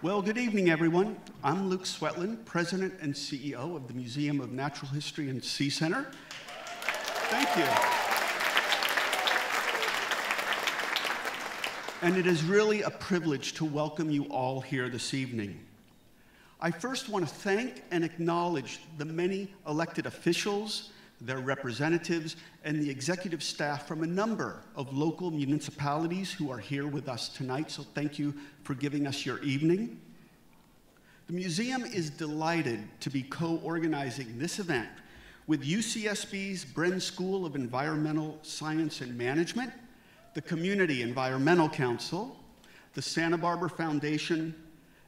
Well, good evening, everyone. I'm Luke Swetland, President and CEO of the Museum of Natural History and Sea Center. Thank you. And it is really a privilege to welcome you all here this evening. I first want to thank and acknowledge the many elected officials, their representatives, and the executive staff from a number of local municipalities who are here with us tonight. So thank you for giving us your evening. The museum is delighted to be co-organizing this event with UCSB's Bren School of Environmental Science and Management, the Community Environmental Council, the Santa Barbara Foundation,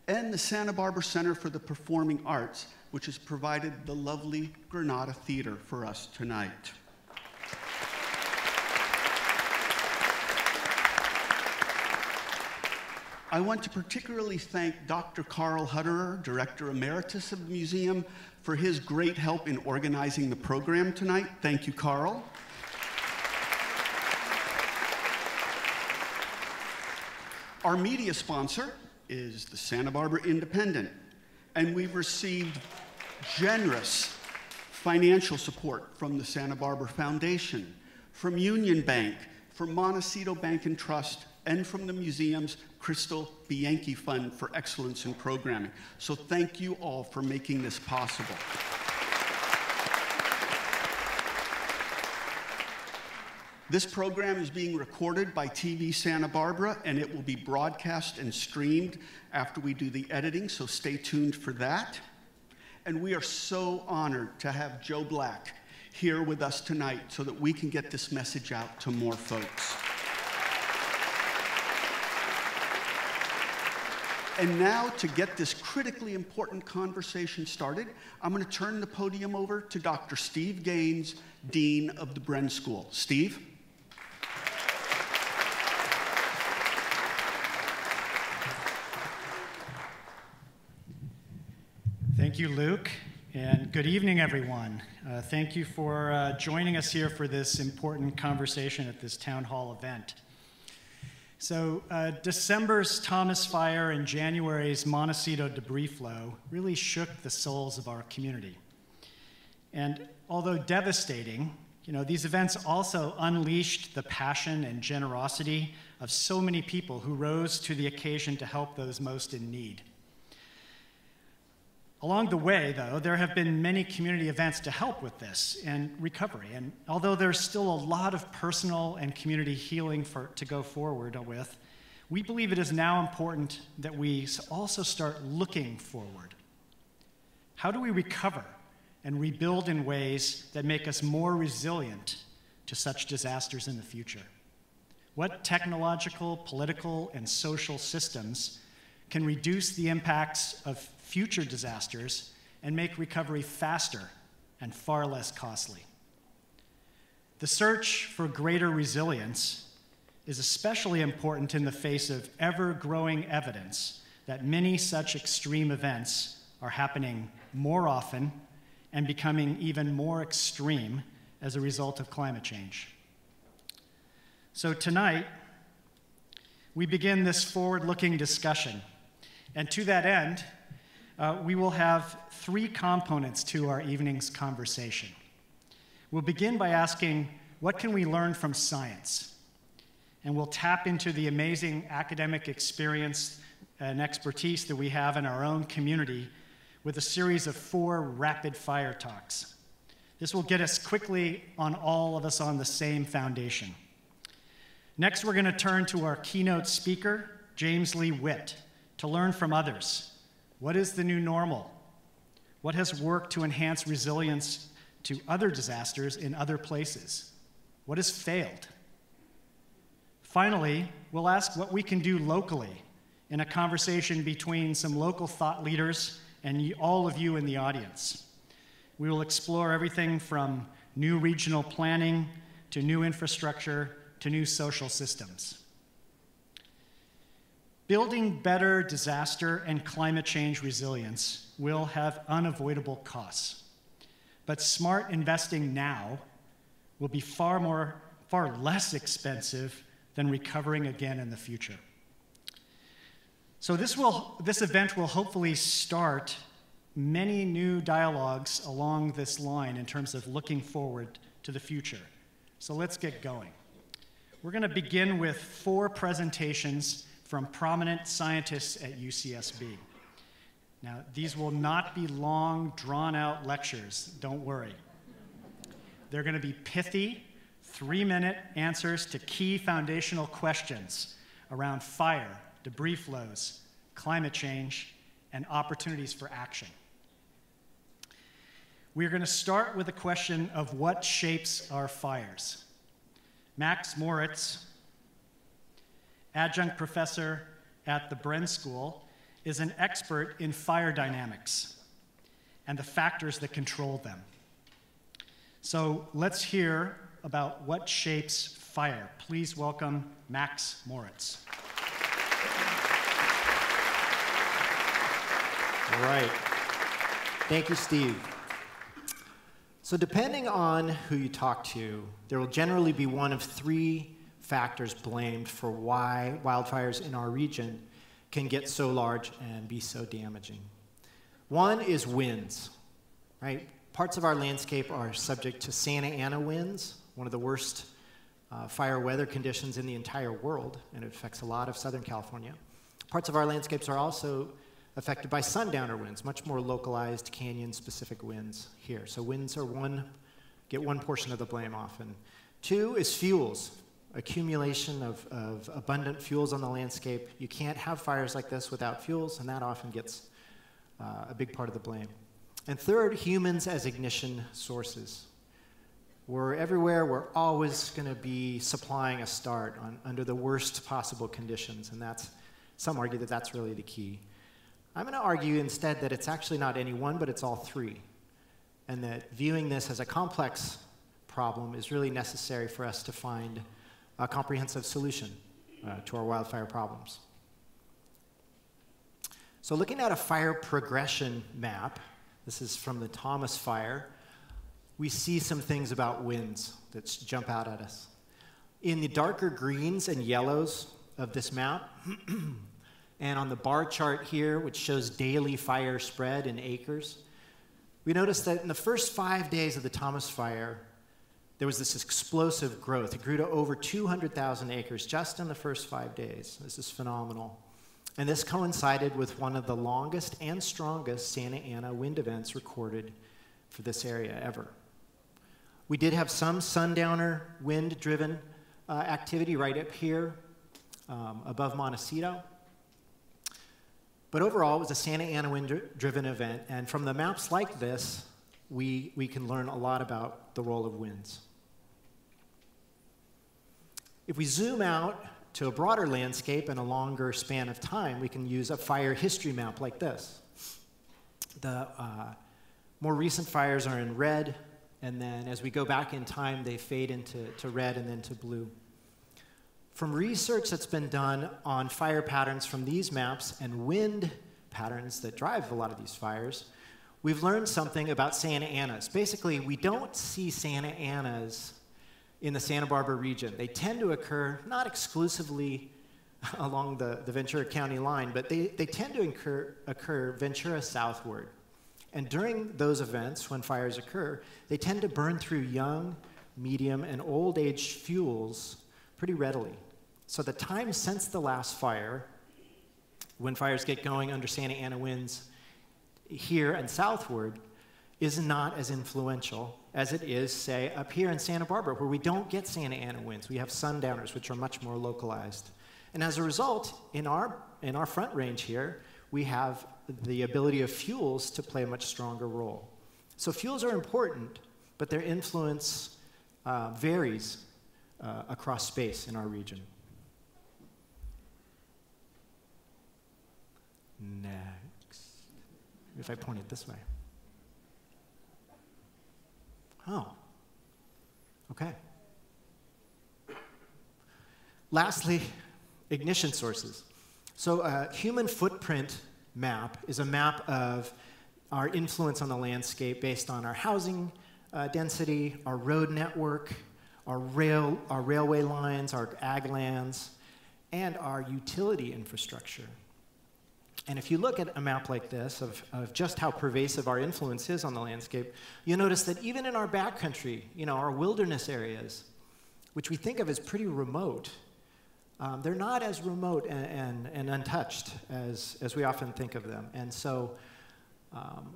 and the Santa Barbara Center for the Performing Arts, which has provided the lovely Granada Theater for us tonight. I want to particularly thank Dr. Karl Hutterer, Director Emeritus of the museum, for his great help in organizing the program tonight. Thank you, Karl. Our media sponsor is the Santa Barbara Independent, and we've received generous financial support from the Santa Barbara Foundation, from Union Bank, from Montecito Bank and Trust, and from the museum's Crystal Bianchi Fund for Excellence in Programming. So thank you all for making this possible. This program is being recorded by TV Santa Barbara and it will be broadcast and streamed after we do the editing, so stay tuned for that. And we are so honored to have Joe Black here with us tonight so that we can get this message out to more folks. And now, to get this critically important conversation started, I'm going to turn the podium over to Dr. Steve Gaines, Dean of the Bren School. Steve? Thank you, Luke, and good evening, everyone. Uh, thank you for uh, joining us here for this important conversation at this town hall event. So, uh, December's Thomas Fire and January's Montecito debris flow really shook the souls of our community. And although devastating, you know, these events also unleashed the passion and generosity of so many people who rose to the occasion to help those most in need. Along the way, though, there have been many community events to help with this and recovery. And although there's still a lot of personal and community healing for, to go forward with, we believe it is now important that we also start looking forward. How do we recover and rebuild in ways that make us more resilient to such disasters in the future? What technological, political, and social systems can reduce the impacts of future disasters and make recovery faster and far less costly. The search for greater resilience is especially important in the face of ever growing evidence that many such extreme events are happening more often and becoming even more extreme as a result of climate change. So, tonight, we begin this forward looking discussion. And to that end, uh, we will have three components to our evening's conversation. We'll begin by asking, what can we learn from science? And we'll tap into the amazing academic experience and expertise that we have in our own community with a series of four rapid fire talks. This will get us quickly on all of us on the same foundation. Next, we're going to turn to our keynote speaker, James Lee Witt, to learn from others what is the new normal? What has worked to enhance resilience to other disasters in other places? What has failed? Finally, we'll ask what we can do locally in a conversation between some local thought leaders and all of you in the audience. We will explore everything from new regional planning to new infrastructure to new social systems. Building better disaster and climate change resilience will have unavoidable costs. But smart investing now will be far more far less expensive than recovering again in the future. So this, will, this event will hopefully start many new dialogues along this line in terms of looking forward to the future. So let's get going. We're going to begin with four presentations from prominent scientists at UCSB. Now, these will not be long, drawn out lectures, don't worry. They're going to be pithy, three minute answers to key foundational questions around fire, debris flows, climate change, and opportunities for action. We're going to start with a question of what shapes our fires. Max Moritz, adjunct professor at the Bren School, is an expert in fire dynamics and the factors that control them. So let's hear about what shapes fire. Please welcome Max Moritz. All right. Thank you, Steve. So, depending on who you talk to, there will generally be one of three factors blamed for why wildfires in our region can get so large and be so damaging. One is winds, right? Parts of our landscape are subject to Santa Ana winds, one of the worst uh, fire weather conditions in the entire world, and it affects a lot of Southern California. Parts of our landscapes are also affected by sundowner winds, much more localized canyon specific winds here. So winds are one, get one portion of the blame often. Two is fuels, accumulation of, of abundant fuels on the landscape. You can't have fires like this without fuels, and that often gets uh, a big part of the blame. And third, humans as ignition sources. We're everywhere, we're always going to be supplying a start on, under the worst possible conditions, and that's, some argue that that's really the key. I'm going to argue instead that it's actually not any one, but it's all three, and that viewing this as a complex problem is really necessary for us to find a comprehensive solution uh, to our wildfire problems. So, looking at a fire progression map, this is from the Thomas Fire. We see some things about winds that jump out at us. In the darker greens and yellows of this map, and on the bar chart here, which shows daily fire spread in acres, we notice that in the first five days of the Thomas Fire, there was this explosive growth. It grew to over 200,000 acres just in the first five days. This is phenomenal. And this coincided with one of the longest and strongest Santa Ana wind events recorded for this area ever. We did have some sundowner wind driven uh, activity right up here um, above Montecito. But overall, it was a Santa Ana wind driven event. And from the maps like this, we, we can learn a lot about the role of winds. If we zoom out to a broader landscape and a longer span of time, we can use a fire history map like this. The uh, more recent fires are in red, and then as we go back in time, they fade into to red and then to blue. From research that's been done on fire patterns from these maps and wind patterns that drive a lot of these fires, we've learned something about Santa Anas. Basically, we don't see Santa Anas in the Santa Barbara region. They tend to occur not exclusively along the, the Ventura County line, but they, they tend to incur, occur Ventura southward. And during those events, when fires occur, they tend to burn through young, medium, and old age fuels pretty readily. So the time since the last fire, when fires get going under Santa Ana winds here and southward, is not as influential as it is, say, up here in Santa Barbara, where we don't get Santa Ana winds. We have sundowners, which are much more localized. And as a result, in our, in our front range here, we have the ability of fuels to play a much stronger role. So fuels are important, but their influence uh, varies uh, across space in our region. Next. If I point it this way. Oh, okay. Lastly, ignition sources. So, a human footprint map is a map of our influence on the landscape based on our housing uh, density, our road network, our, rail, our railway lines, our ag lands, and our utility infrastructure. And if you look at a map like this of, of just how pervasive our influence is on the landscape, you'll notice that even in our backcountry, you know, our wilderness areas, which we think of as pretty remote, um, they're not as remote and, and, and, untouched as, as we often think of them. And so, um,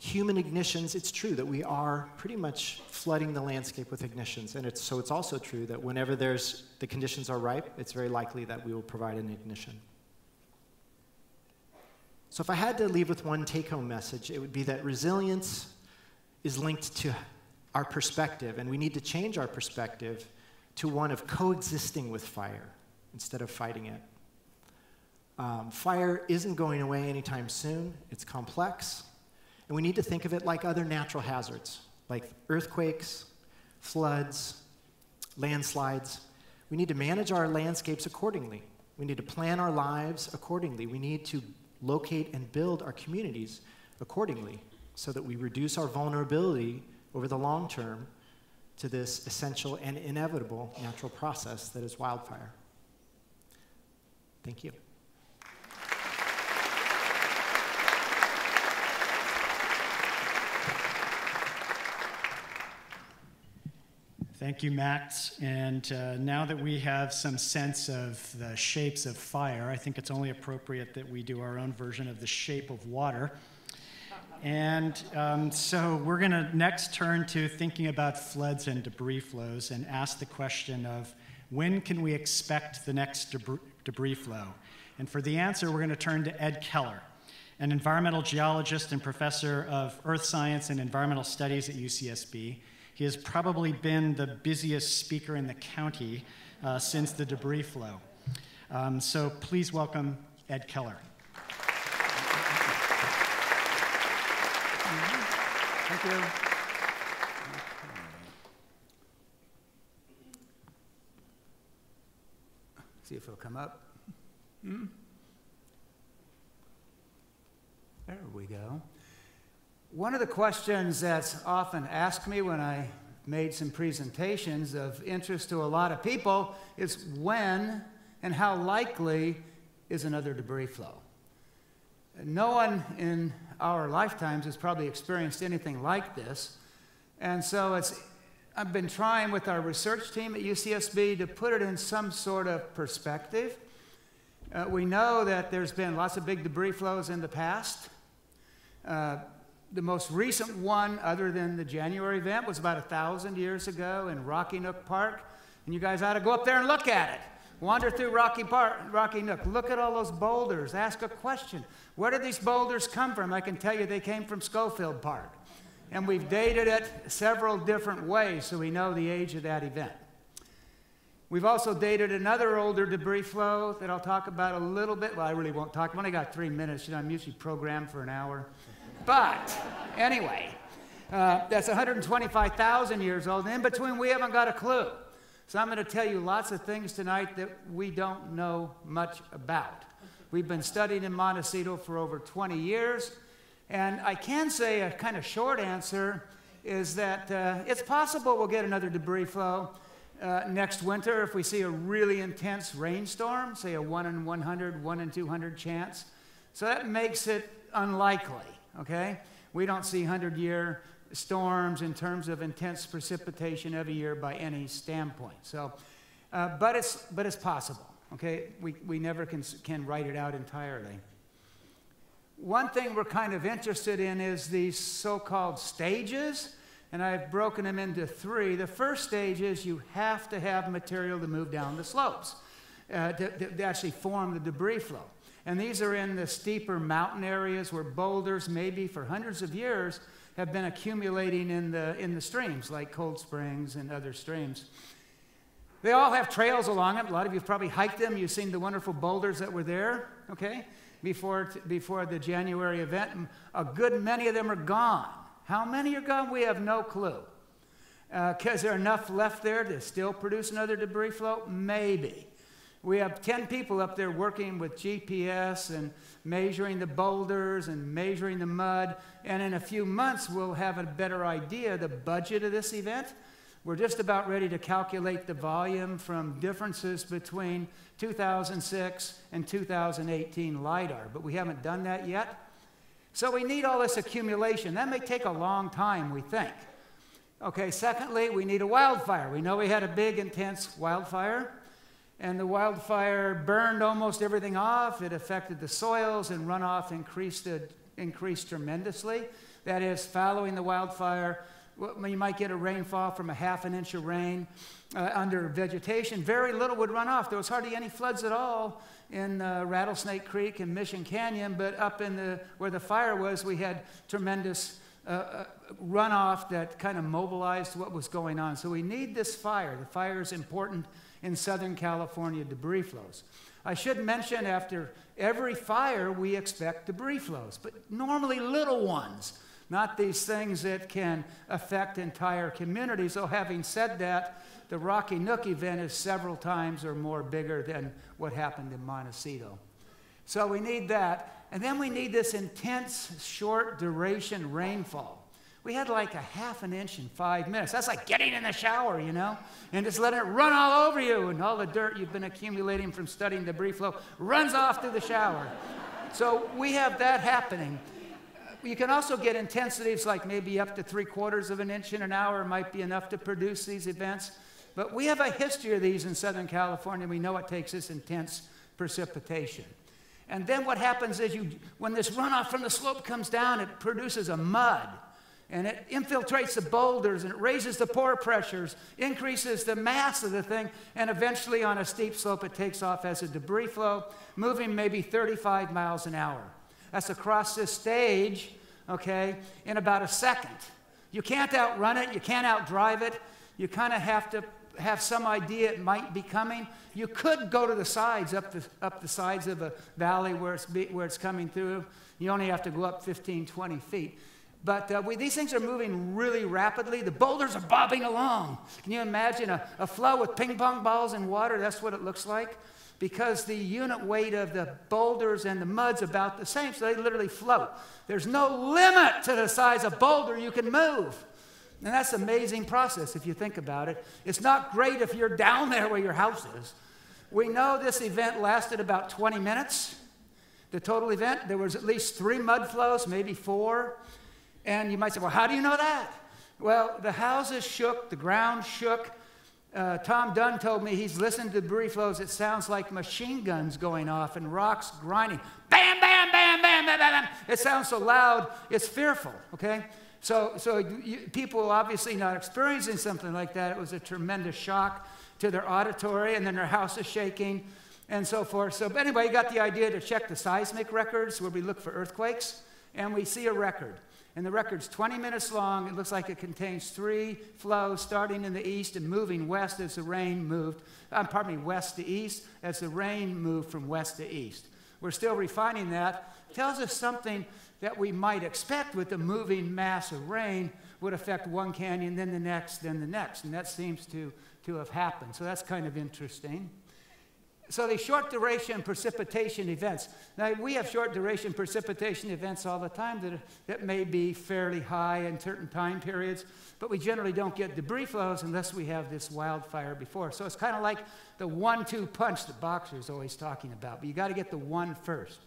human ignitions, it's true that we are pretty much flooding the landscape with ignitions. And it's, so it's also true that whenever there's, the conditions are ripe, it's very likely that we will provide an ignition. So if I had to leave with one take home message, it would be that resilience is linked to our perspective, and we need to change our perspective to one of coexisting with fire instead of fighting it. Um, fire isn't going away anytime soon, it's complex, and we need to think of it like other natural hazards, like earthquakes, floods, landslides. We need to manage our landscapes accordingly. We need to plan our lives accordingly. We need to locate and build our communities accordingly so that we reduce our vulnerability over the long term to this essential and inevitable natural process that is wildfire. Thank you. Thank you, Max. And uh, now that we have some sense of the shapes of fire, I think it's only appropriate that we do our own version of the shape of water. And um, so we're going to next turn to thinking about floods and debris flows and ask the question of when can we expect the next debris, debris flow? And for the answer, we're going to turn to Ed Keller, an environmental geologist and professor of earth science and environmental studies at UCSB. He has probably been the busiest speaker in the county uh, since the debris flow. Um, so please welcome Ed Keller. Thank you. See if it'll come up. Hmm? There we go. One of the questions that's often asked me when I made some presentations of interest to a lot of people is when and how likely is another debris flow? No one in our lifetimes has probably experienced anything like this. And so it's, I've been trying with our research team at UCSB to put it in some sort of perspective. Uh, we know that there's been lots of big debris flows in the past. Uh, the most recent one, other than the January event, was about a thousand years ago in Rocky Nook Park. And you guys ought to go up there and look at it. Wander through Rocky Park, Rocky Nook. Look at all those boulders. Ask a question. Where did these boulders come from? I can tell you they came from Skofield Park. And we've dated it several different ways so we know the age of that event. We've also dated another older debris flow that I'll talk about a little bit. Well, I really won't talk. I've only got three minutes. You know, I'm usually programmed for an hour. But anyway, uh, that's 125,000 years old. And in between, we haven't got a clue. So I'm going to tell you lots of things tonight that we don't know much about. We've been studying in Montecito for over 20 years. And I can say a kind of short answer is that uh, it's possible we'll get another debris flow uh, next winter if we see a really intense rainstorm, say a 1 in 100, 1 in 200 chance. So that makes it unlikely okay? We don't see 100 year storms in terms of intense precipitation every year by any standpoint. So, uh, but, it's, but it's possible, okay? We, we never can, can write it out entirely. One thing we're kind of interested in is these so called stages, and I've broken them into three. The first stage is you have to have material to move down the slopes uh, to, to actually form the debris flow. And these are in the steeper mountain areas where boulders, maybe for hundreds of years, have been accumulating in the, in the streams, like Cold Springs and other streams. They all have trails along it. A lot of you probably hiked them. You've seen the wonderful boulders that were there, okay, before, before the January event. A good many of them are gone. How many are gone? We have no clue. Because uh, there are enough left there to still produce another debris flow? Maybe. We have 10 people up there working with GPS and measuring the boulders and measuring the mud. And in a few months, we'll have a better idea of the budget of this event. We're just about ready to calculate the volume from differences between 2006 and 2018 LIDAR, but we haven't done that yet. So we need all this accumulation. That may take a long time, we think. Okay, secondly, we need a wildfire. We know we had a big, intense wildfire, and the wildfire burned almost everything off. It affected the soils, and runoff increased, increased tremendously. That is, following the wildfire, you might get a rainfall from a half an inch of rain uh, under vegetation. Very little would run off. There was hardly any floods at all in uh, Rattlesnake Creek and Mission Canyon, but up in the where the fire was, we had tremendous uh, uh, runoff that kind of mobilized what was going on. So we need this fire. The fire is important in Southern California debris flows. I should mention after every fire, we expect debris flows, but normally little ones not these things that can affect entire communities. So, having said that, the Rocky Nook event is several times or more bigger than what happened in Montecito. So, we need that. And then we need this intense, short duration rainfall. We had like a half an inch in five minutes. That's like getting in the shower, you know, and just letting it run all over you, and all the dirt you've been accumulating from studying debris flow runs off through the shower. so we have that happening. You can also get intensities like maybe up to three quarters of an inch in an hour might be enough to produce these events. But we have a history of these in Southern California. We know it takes this intense precipitation. And then what happens is you, when this runoff from the slope comes down, it produces a mud. And it infiltrates the boulders and it raises the pore pressures, increases the mass of the thing, and eventually on a steep slope it takes off as a debris flow, moving maybe 35 miles an hour. That's across this stage, okay, in about a second. You can't outrun it, you can't outdrive it. You kind of have to have some idea it might be coming. You could go to the sides, up the, up the sides of a valley where it's, be, where it's coming through. You only have to go up 15, 20 feet. But uh, we, these things are moving really rapidly. The boulders are bobbing along. Can you imagine a, a flow with ping pong balls in water? That's what it looks like because the unit weight of the boulders and the mud's about the same, so they literally float. There's no limit to the size of boulder you can move. And that's an amazing process if you think about it. It's not great if you're down there where your house is. We know this event lasted about 20 minutes. The total event, there was at least three mud flows, maybe four. And you might say, well, how do you know that? Well, the houses shook, the ground shook, uh, Tom Dunne told me he's listened to debris flows. It sounds like machine guns going off and rocks grinding. Bam, bam, bam, bam, bam, bam. It sounds so loud, it's fearful, okay? So, so you, people obviously not experiencing something like that. It was a tremendous shock to their auditory, and then their house is shaking and so forth. So, anyway, you got the idea to check the seismic records where we look for earthquakes, and we see a record and the record's 20 minutes long. It looks like it contains three flows starting in the east and moving west as the rain moved, uh, pardon me, west to east as the rain moved from west to east. We're still refining that. It tells us something that we might expect with the moving mass of rain would affect one canyon, then the next, then the next. And that seems to, to have happened. So that's kind of interesting. So these short duration precipitation events. Now we have short duration precipitation events all the time that, that may be fairly high in certain time periods, but we generally don't get debris flows unless we have this wildfire before. So it's kind of like the one-two punch that boxers always talking about, but you got to get the one first.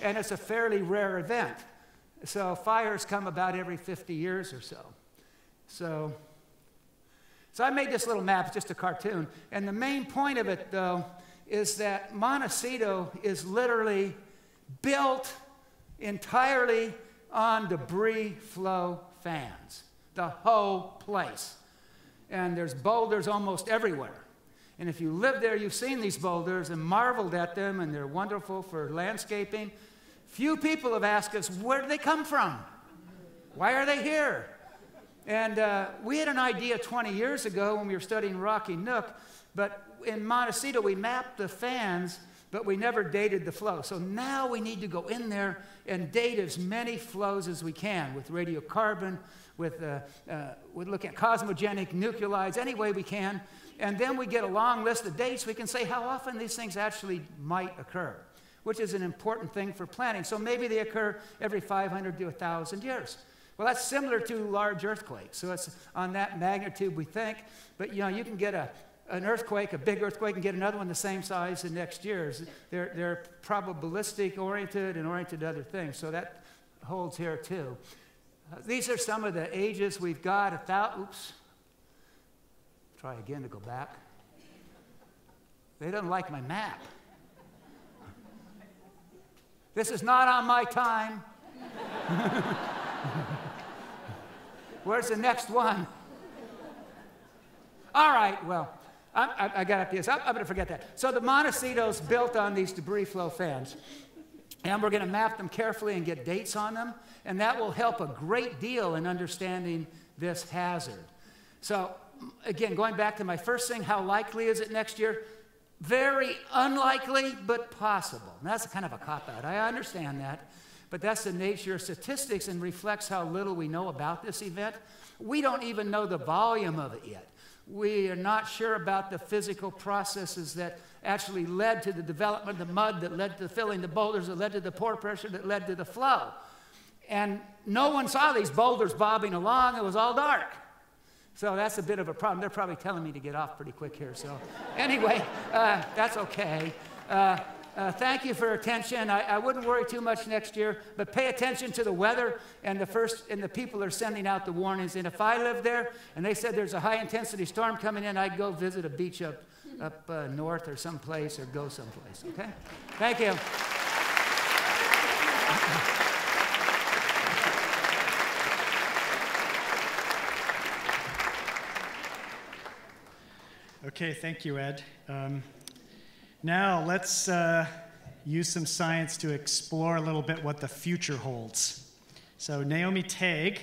And it's a fairly rare event. So fires come about every 50 years or so. So, so I made this little map, just a cartoon, and the main point of it though is that Montecito is literally built entirely on debris flow fans, the whole place. And there's boulders almost everywhere. And if you live there, you've seen these boulders and marveled at them, and they're wonderful for landscaping. Few people have asked us, where do they come from? Why are they here? And uh, we had an idea 20 years ago when we were studying Rocky Nook, but in Montecito, we mapped the fans, but we never dated the flow. So now we need to go in there and date as many flows as we can with radiocarbon, with, uh, uh, with looking at cosmogenic nuclides, any way we can. And then we get a long list of dates. We can say how often these things actually might occur, which is an important thing for planning. So maybe they occur every 500 to 1,000 years. Well, that's similar to large earthquakes. So it's on that magnitude we think. But you know, you can get a, an earthquake, a big earthquake, and get another one the same size the next year. They're, they're probabilistic oriented and oriented to other things. So that holds here too. Uh, these are some of the ages we've got. A thousand, oops. Try again to go back. They don't like my map. This is not on my time. Where's the next one? All right, well, I, I, got up this. I'm, I'm going to forget that. So the Montecito's built on these debris flow fans. And we're going to map them carefully and get dates on them. And that will help a great deal in understanding this hazard. So, again, going back to my first thing, how likely is it next year? Very unlikely, but possible. And that's kind of a cop out. I understand that. But that's the nature of statistics and reflects how little we know about this event. We don't even know the volume of it yet. We are not sure about the physical processes that actually led to the development of the mud, that led to filling the boulders, that led to the pore pressure, that led to the flow. And no one saw these boulders bobbing along, it was all dark. So that's a bit of a problem. They're probably telling me to get off pretty quick here. So, anyway, uh, that's okay. Uh, uh, thank you for attention. I, I, wouldn't worry too much next year, but pay attention to the weather and the first and the people are sending out the warnings. And if I lived there and they said there's a high intensity storm coming in, I'd go visit a beach up up uh, north or someplace or go someplace. Okay? Thank you. Okay, thank you, Ed. Um, now, let's uh, use some science to explore a little bit what the future holds. So, Naomi Tague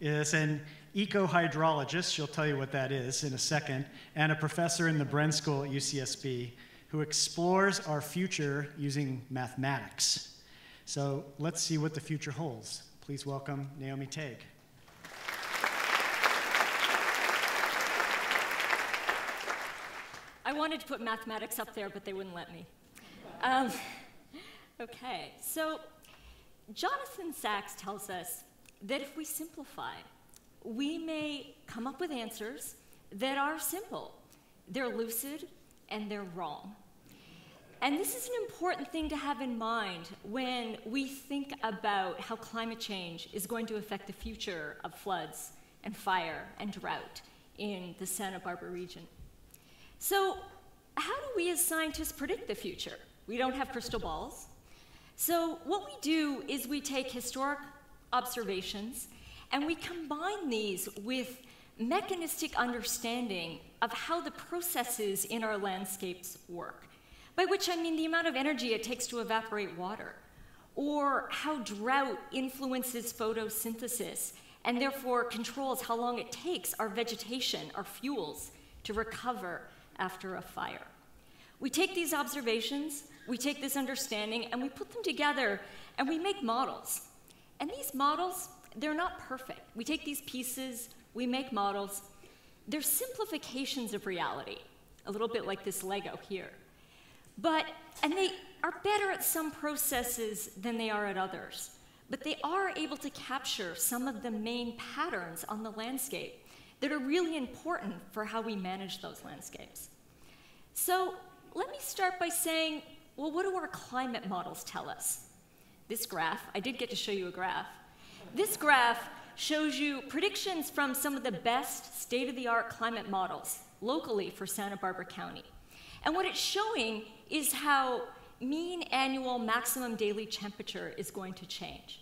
is an eco-hydrologist, she'll tell you what that is in a second, and a professor in the Bren School at UCSB who explores our future using mathematics. So, let's see what the future holds. Please welcome Naomi Tague. I wanted to put mathematics up there, but they wouldn't let me. Um, okay, so Jonathan Sachs tells us that if we simplify, we may come up with answers that are simple, they're lucid, and they're wrong. And this is an important thing to have in mind when we think about how climate change is going to affect the future of floods and fire and drought in the Santa Barbara region. So, how do we as scientists predict the future? We don't have crystal balls. So, what we do is we take historic observations and we combine these with mechanistic understanding of how the processes in our landscapes work. By which I mean the amount of energy it takes to evaporate water, or how drought influences photosynthesis and therefore controls how long it takes our vegetation, our fuels, to recover after a fire. We take these observations, we take this understanding, and we put them together and we make models. And these models, they're not perfect. We take these pieces, we make models. They're simplifications of reality, a little bit like this Lego here. But, and they are better at some processes than they are at others. But they are able to capture some of the main patterns on the landscape that are really important for how we manage those landscapes. So let me start by saying, well, what do our climate models tell us? This graph, I did get to show you a graph. This graph shows you predictions from some of the best state-of-the-art climate models locally for Santa Barbara County. And what it's showing is how mean annual maximum daily temperature is going to change.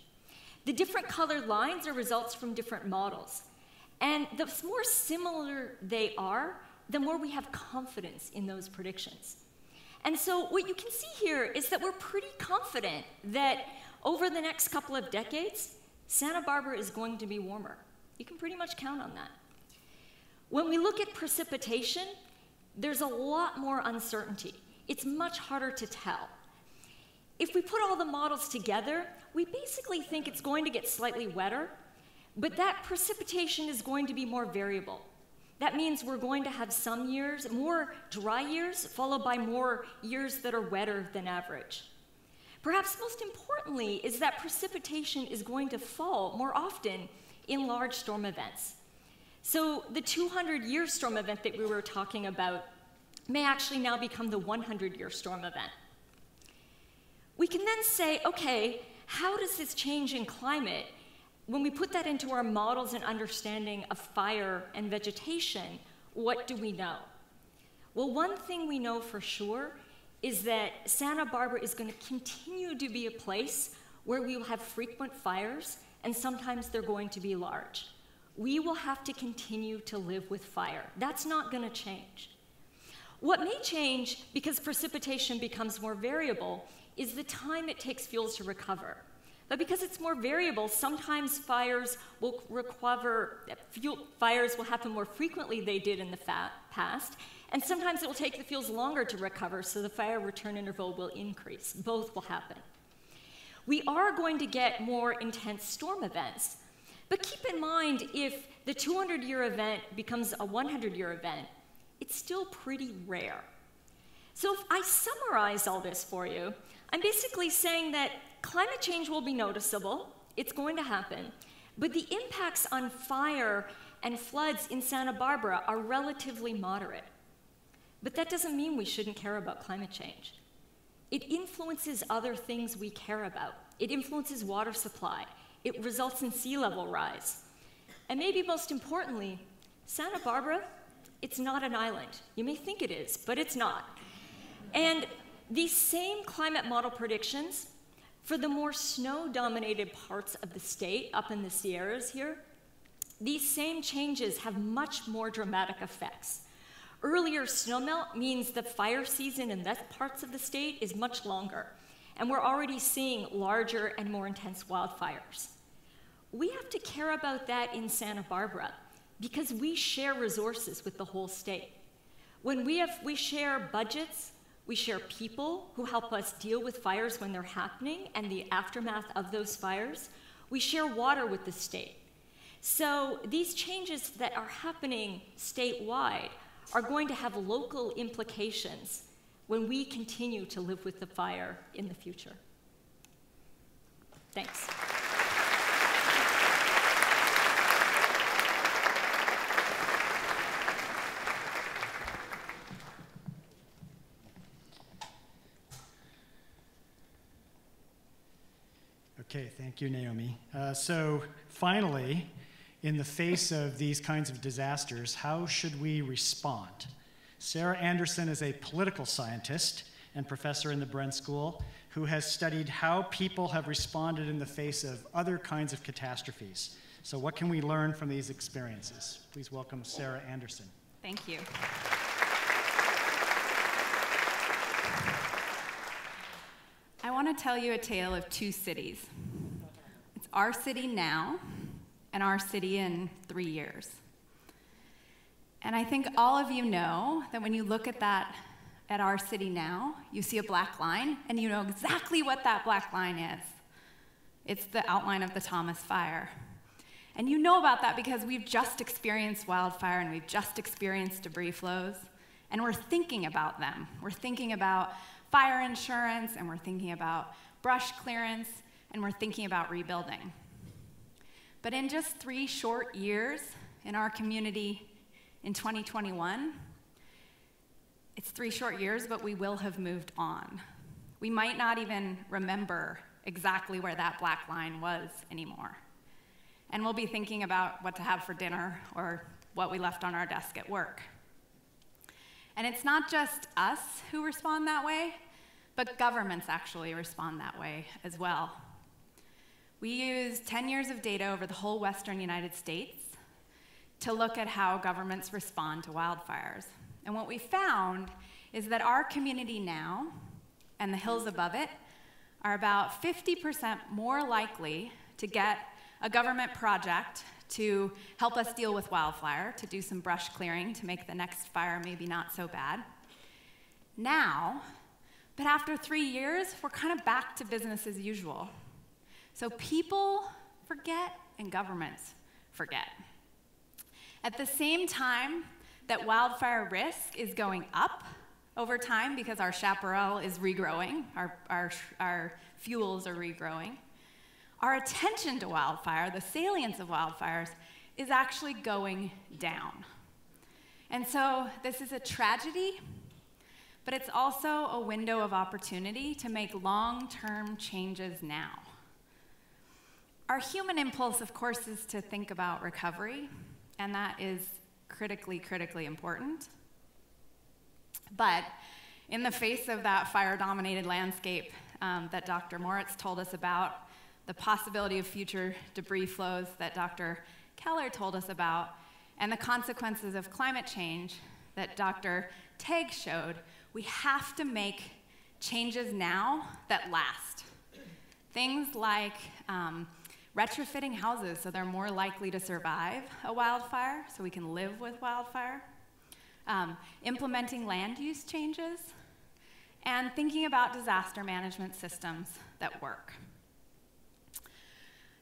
The different colored lines are results from different models. And the more similar they are, the more we have confidence in those predictions. And so, what you can see here is that we're pretty confident that over the next couple of decades, Santa Barbara is going to be warmer. You can pretty much count on that. When we look at precipitation, there's a lot more uncertainty. It's much harder to tell. If we put all the models together, we basically think it's going to get slightly wetter, but that precipitation is going to be more variable. That means we're going to have some years, more dry years, followed by more years that are wetter than average. Perhaps most importantly is that precipitation is going to fall more often in large storm events. So the 200 year storm event that we were talking about may actually now become the 100 year storm event. We can then say, okay, how does this change in climate? When we put that into our models and understanding of fire and vegetation, what do we know? Well, one thing we know for sure is that Santa Barbara is going to continue to be a place where we will have frequent fires, and sometimes they're going to be large. We will have to continue to live with fire. That's not going to change. What may change because precipitation becomes more variable is the time it takes fuels to recover. But because it's more variable, sometimes fires will recover, fuel, fires will happen more frequently than they did in the past, and sometimes it will take the fuels longer to recover, so the fire return interval will increase. Both will happen. We are going to get more intense storm events, but keep in mind if the 200 year event becomes a 100 year event, it's still pretty rare. So if I summarize all this for you, I'm basically saying that climate change will be noticeable, it's going to happen, but the impacts on fire and floods in Santa Barbara are relatively moderate. But that doesn't mean we shouldn't care about climate change. It influences other things we care about. It influences water supply. It results in sea level rise. And maybe most importantly, Santa Barbara, it's not an island. You may think it is, but it's not. And these same climate model predictions for the more snow dominated parts of the state, up in the Sierras here, these same changes have much more dramatic effects. Earlier snowmelt means the fire season in those parts of the state is much longer, and we're already seeing larger and more intense wildfires. We have to care about that in Santa Barbara because we share resources with the whole state. When we, have, we share budgets, we share people who help us deal with fires when they're happening and the aftermath of those fires. We share water with the state. So these changes that are happening statewide are going to have local implications when we continue to live with the fire in the future. Thanks. Okay, thank you, Naomi. Uh, so, finally, in the face of these kinds of disasters, how should we respond? Sarah Anderson is a political scientist and professor in the Bren School who has studied how people have responded in the face of other kinds of catastrophes. So, what can we learn from these experiences? Please welcome Sarah Anderson. Thank you. Want to tell you a tale of two cities. It's our city now and our city in three years. And I think all of you know that when you look at that at our city now, you see a black line, and you know exactly what that black line is. It's the outline of the Thomas Fire. And you know about that because we've just experienced wildfire and we've just experienced debris flows, and we're thinking about them. We're thinking about fire insurance, and we're thinking about brush clearance, and we're thinking about rebuilding. But in just three short years in our community in 2021, it's three short years, but we will have moved on. We might not even remember exactly where that black line was anymore. And we'll be thinking about what to have for dinner or what we left on our desk at work. And it's not just us who respond that way, but governments actually respond that way as well. We used 10 years of data over the whole western United States to look at how governments respond to wildfires. And what we found is that our community now and the hills above it are about 50% more likely to get a government project to help us deal with wildfire, to do some brush clearing to make the next fire maybe not so bad. Now, but after three years, we're kind of back to business as usual. So people forget and governments forget. At the same time that wildfire risk is going up over time because our chaparral is regrowing, our, our, our fuels are regrowing. Our attention to wildfire, the salience of wildfires, is actually going down. And so this is a tragedy, but it's also a window of opportunity to make long term changes now. Our human impulse, of course, is to think about recovery, and that is critically, critically important. But in the face of that fire dominated landscape um, that Dr. Moritz told us about, the possibility of future debris flows that Dr. Keller told us about, and the consequences of climate change that Dr. Tague showed, we have to make changes now that last. Things like um, retrofitting houses so they're more likely to survive a wildfire, so we can live with wildfire, um, implementing land use changes, and thinking about disaster management systems that work.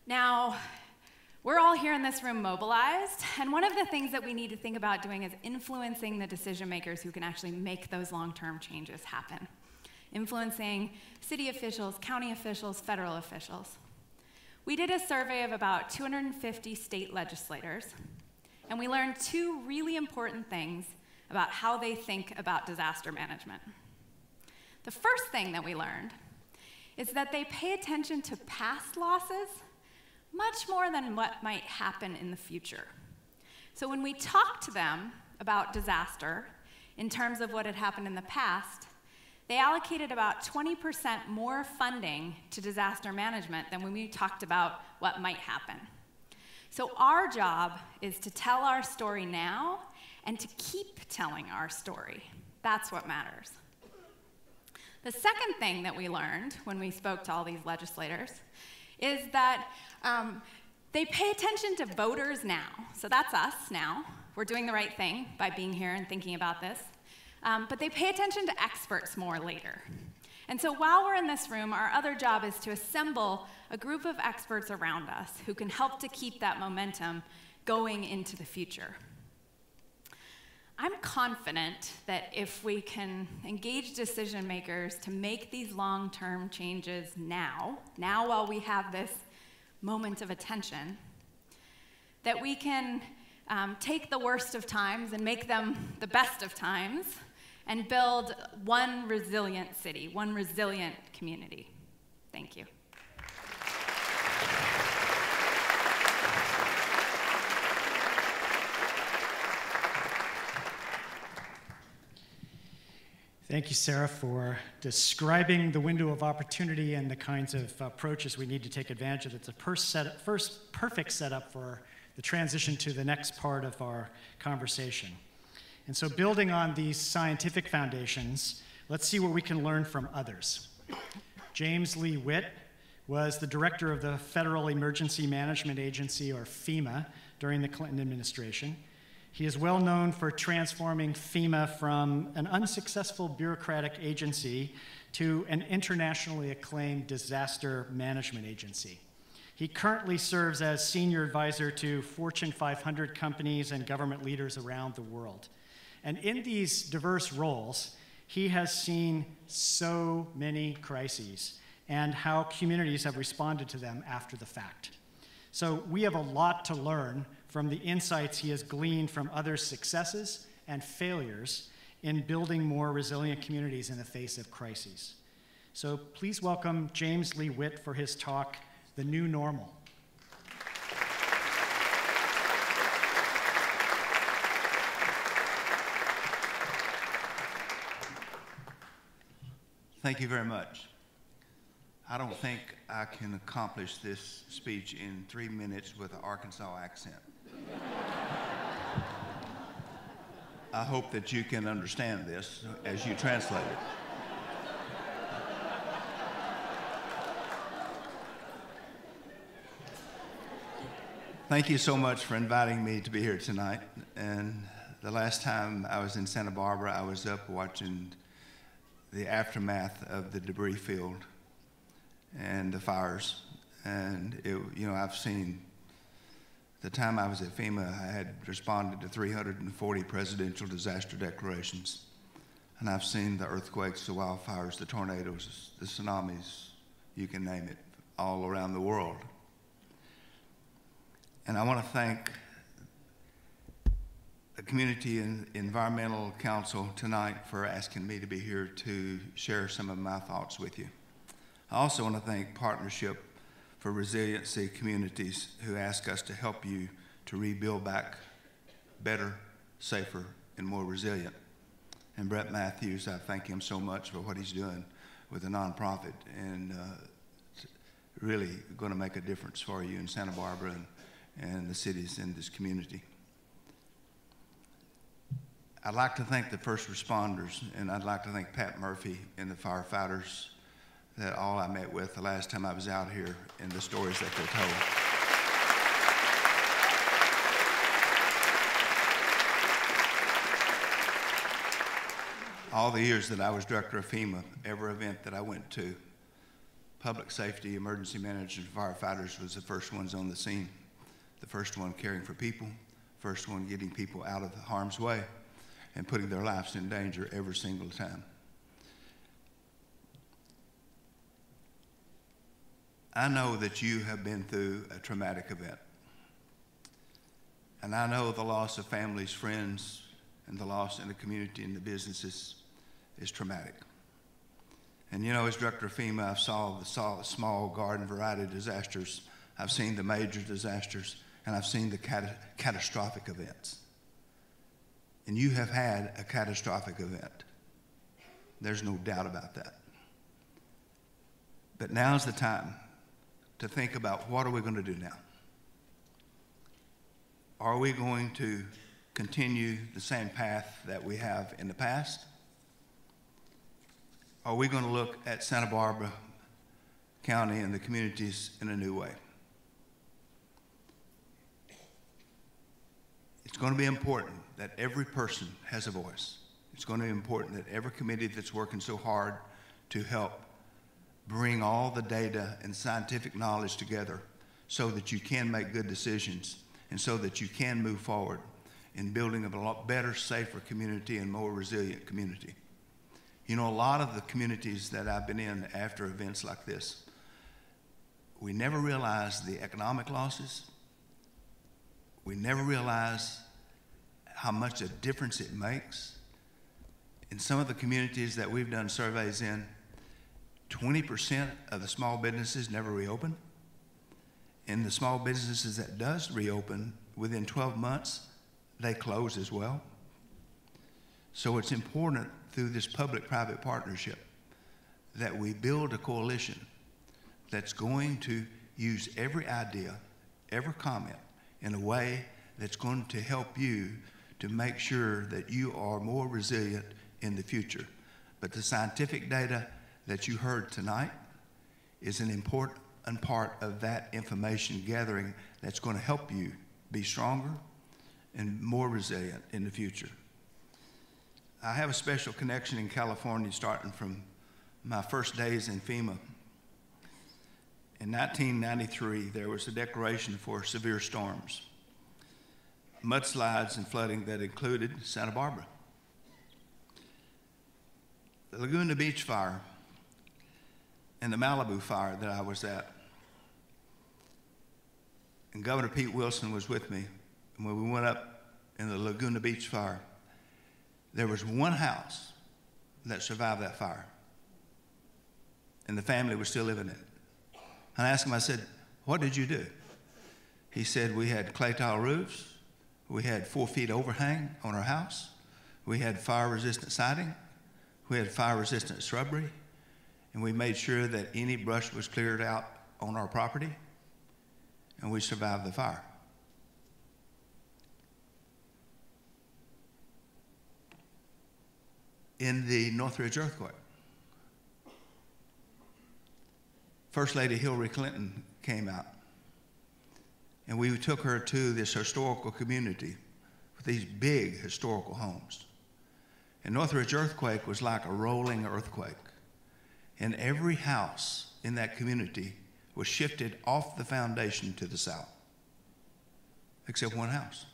Now, we're all here in this room mobilized, and one of the things that we need to think about doing is influencing the decision makers who can actually make those long term changes happen. Influencing city officials, county officials, federal officials. We did a survey of about 250 state legislators, and we learned two really important things about how they think about disaster management. The first thing that we learned is that they pay attention to past losses much more than what might happen in the future. So when we talk to them about disaster in terms of what had happened in the past, they allocated about 20% more funding to disaster management than when we talked about what might happen. So our job is to tell our story now and to keep telling our story. That's what matters. The second thing that we learned when we spoke to all these legislators is that um, they pay attention to voters now. So that's us now. We're doing the right thing by being here and thinking about this. Um, but they pay attention to experts more later. And so while we're in this room, our other job is to assemble a group of experts around us who can help to keep that momentum going into the future. I'm confident that if we can engage decision makers to make these long term changes now, now while we have this moment of attention, that we can um, take the worst of times and make them the best of times and build one resilient city, one resilient community. Thank you. Thank you, Sarah, for describing the window of opportunity and the kinds of approaches we need to take advantage of. It's a set, first perfect setup for the transition to the next part of our conversation. And so, building on these scientific foundations, let's see what we can learn from others. James Lee Witt was the director of the Federal Emergency Management Agency, or FEMA, during the Clinton administration. He is well known for transforming FEMA from an unsuccessful bureaucratic agency to an internationally acclaimed disaster management agency. He currently serves as senior advisor to Fortune 500 companies and government leaders around the world. And in these diverse roles, he has seen so many crises and how communities have responded to them after the fact. So we have a lot to learn from the insights he has gleaned from others' successes and failures in building more resilient communities in the face of crises. So please welcome James Lee Witt for his talk, The New Normal. Thank you very much. I don't think I can accomplish this speech in three minutes with an Arkansas accent. I hope that you can understand this as you translate it. Thank you so much for inviting me to be here tonight. And the last time I was in Santa Barbara, I was up watching the aftermath of the debris field and the fires. And, it, you know, I've seen the time I was at FEMA, I had responded to 340 presidential disaster declarations. And I've seen the earthquakes, the wildfires, the tornadoes, the tsunamis, you can name it, all around the world. And I want to thank the Community and Environmental Council tonight for asking me to be here to share some of my thoughts with you. I also want to thank Partnership for Resiliency Communities who ask us to help you to rebuild back better, safer, and more resilient. And Brett Matthews, I thank him so much for what he's doing with the nonprofit and uh, really going to make a difference for you in Santa Barbara and, and the cities in this community. I'd like to thank the first responders, and I'd like to thank Pat Murphy and the firefighters that all I met with the last time I was out here and the stories that they told. all the years that I was director of FEMA, every event that I went to, public safety, emergency managers, firefighters was the first ones on the scene. The first one caring for people, first one getting people out of harm's way and putting their lives in danger every single time. I know that you have been through a traumatic event. And I know the loss of families, friends, and the loss in the community and the businesses is traumatic. And you know, as director of FEMA, I've saw the, small garden variety disasters. I've seen the major disasters, and I've seen the cat- catastrophic events. And you have had a catastrophic event. There's no doubt about that. But now's the time to think about what are we going to do now? Are we going to continue the same path that we have in the past? Are we going to look at Santa Barbara County and the communities in a new way? It's going to be important that every person has a voice. It's going to be important that every committee that's working so hard to help bring all the data and scientific knowledge together so that you can make good decisions and so that you can move forward in building a lot better, safer community and more resilient community. You know, a lot of the communities that I've been in after events like this, we never realize the economic losses. We never realize how much a difference it makes. In some of the communities that we've done surveys in, 20% of the small businesses never reopen. And the small businesses that does reopen within 12 months, they close as well. So it's important through this public-private partnership that we build a coalition that's going to use every idea, every comment in a way that's going to help you to make sure that you are more resilient in the future. But the scientific data that you heard tonight is an important part of that information gathering that's going to help you be stronger and more resilient in the future. I have a special connection in California starting from my first days in FEMA. In 1993, there was a declaration for severe storms mudslides and flooding that included Santa Barbara. The Laguna Beach fire and the Malibu fire that I was at. And Governor Pete Wilson was with me. And when we went up in the Laguna Beach fire, there was one house that survived that fire. And the family was still living in it. And I asked him, I said, What did you do? He said, We had clay tile roofs, we had four feet overhang on our house. We had fire resistant siding. We had fire resistant shrubbery. And we made sure that any brush was cleared out on our property. And we survived the fire. In the Northridge earthquake, First Lady Hillary Clinton came out and we took her to this historical community with these big historical homes. And Northridge earthquake was like a rolling earthquake. And every house in that community was shifted off the foundation to the south, except one house.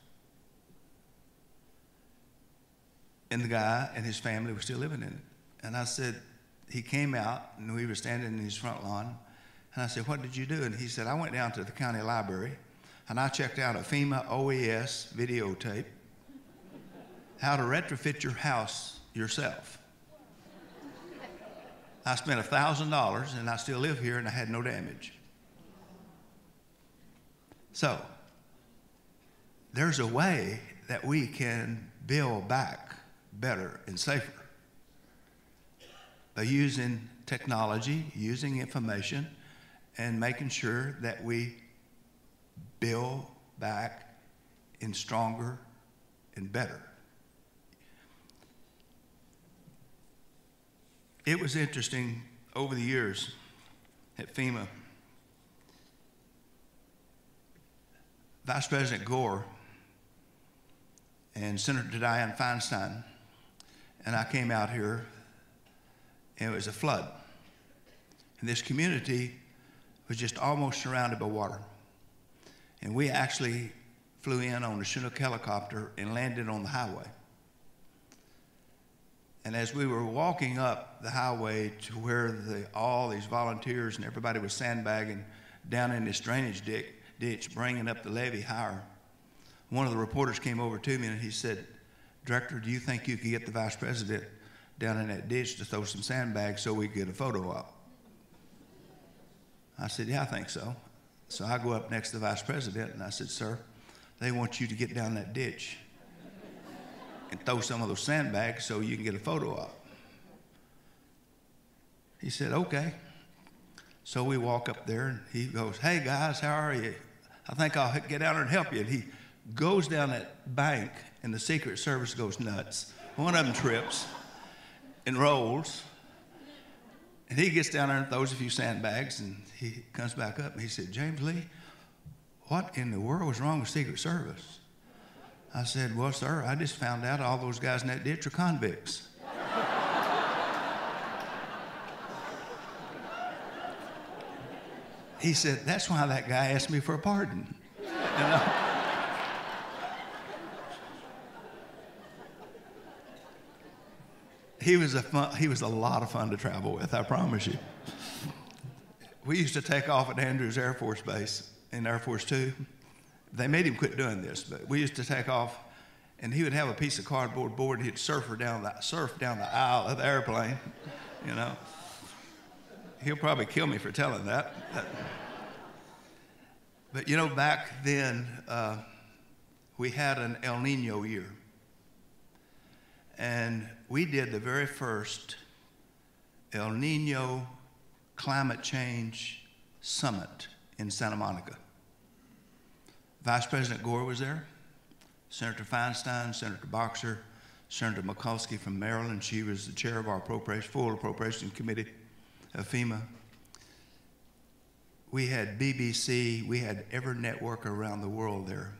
and the guy and his family were still living in it. And I said, he came out and we were standing in his front lawn. And I said, What did you do? And he said, I went down to the county library and I checked out a FEMA OES videotape how to retrofit your house yourself. I spent $1,000 and I still live here and I had no damage. So, there's a way that we can build back better and safer by using technology, using information, and making sure that we build back in stronger and better. It was interesting over the years at FEMA. Vice President Gore and Senator Dianne Feinstein and I came out here, and it was a flood. And this community was just almost surrounded by water. And we actually flew in on a Chinook helicopter and landed on the highway. And as we were walking up the highway to where the, all these volunteers and everybody was sandbagging down in this drainage ditch, bringing up the levee higher, one of the reporters came over to me and he said, Director, do you think you could get the vice president down in that ditch to throw some sandbags so we could get a photo op? I said, Yeah, I think so. So I go up next to the vice president and I said, Sir, they want you to get down that ditch and throw some of those sandbags so you can get a photo op. He said, Okay. So we walk up there and he goes, Hey guys, how are you? I think I'll get down there and help you. And he goes down that bank and the Secret Service goes nuts. One of them trips and rolls. And he gets down there and throws a few sandbags and he comes back up and he said, James Lee, what in the world was wrong with Secret Service? I said, Well, sir, I just found out all those guys in that ditch are convicts. he said, That's why that guy asked me for a pardon. You know? he was a fun, he was a lot of fun to travel with. I promise you. We used to take off at Andrews Air Force Base in Air Force Two. They made him quit doing this, but we used to take off, and he would have a piece of cardboard board. He'd surf down the surf down the aisle of the airplane. You know, he'll probably kill me for telling that. But, but you know, back then uh, we had an El Nino year. And we did the very first El Nino climate change summit in Santa Monica. Vice President Gore was there, Senator Feinstein, Senator Boxer, Senator Mikulski from Maryland. She was the chair of our appropriation, full appropriation committee of FEMA. We had BBC, we had every network around the world there.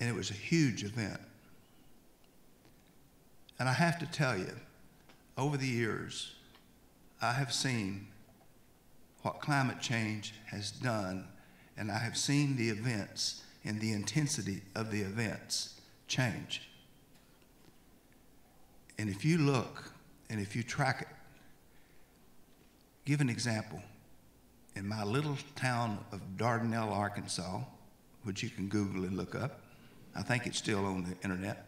And it was a huge event. And I have to tell you, over the years, I have seen what climate change has done, and I have seen the events and the intensity of the events change. And if you look and if you track it, give an example. In my little town of Dardanelle, Arkansas, which you can Google and look up, I think it's still on the internet.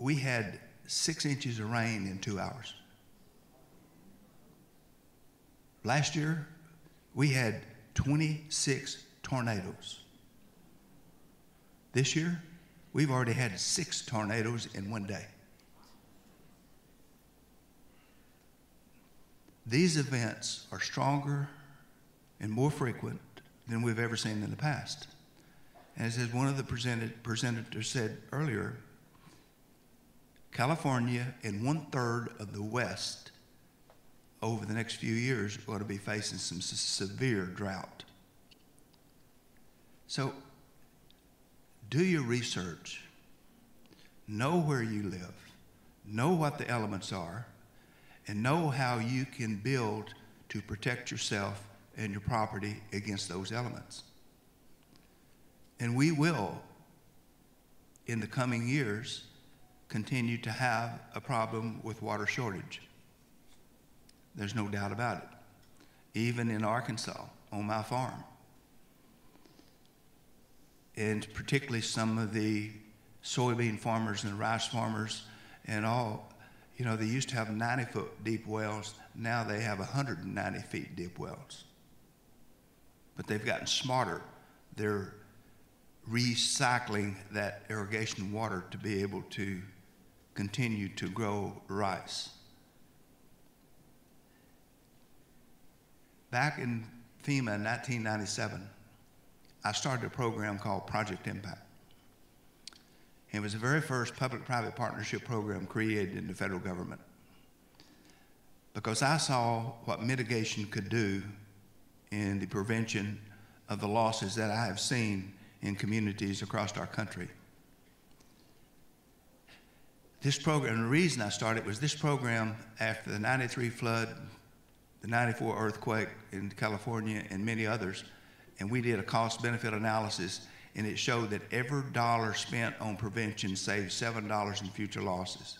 we had six inches of rain in two hours. Last year, we had 26 tornadoes. This year, we've already had six tornadoes in one day. These events are stronger and more frequent than we've ever seen in the past. And as one of the presenters said earlier, California and one third of the West over the next few years are going to be facing some severe drought. So, do your research, know where you live, know what the elements are, and know how you can build to protect yourself and your property against those elements. And we will, in the coming years, continue to have a problem with water shortage. There's no doubt about it. Even in Arkansas, on my farm. And particularly some of the soybean farmers and rice farmers and all, you know, they used to have 90 foot deep wells. Now they have 190 feet deep wells. But they've gotten smarter. They're recycling that irrigation water to be able to continue to grow rice. Back in FEMA in 1997, I started a program called Project Impact. It was the very first public private partnership program created in the federal government because I saw what mitigation could do in the prevention of the losses that I have seen in communities across our country. This program, the reason I started was this program after the 93 flood, the 94 earthquake in California, and many others, and we did a cost benefit analysis, and it showed that every dollar spent on prevention saved $7 in future losses.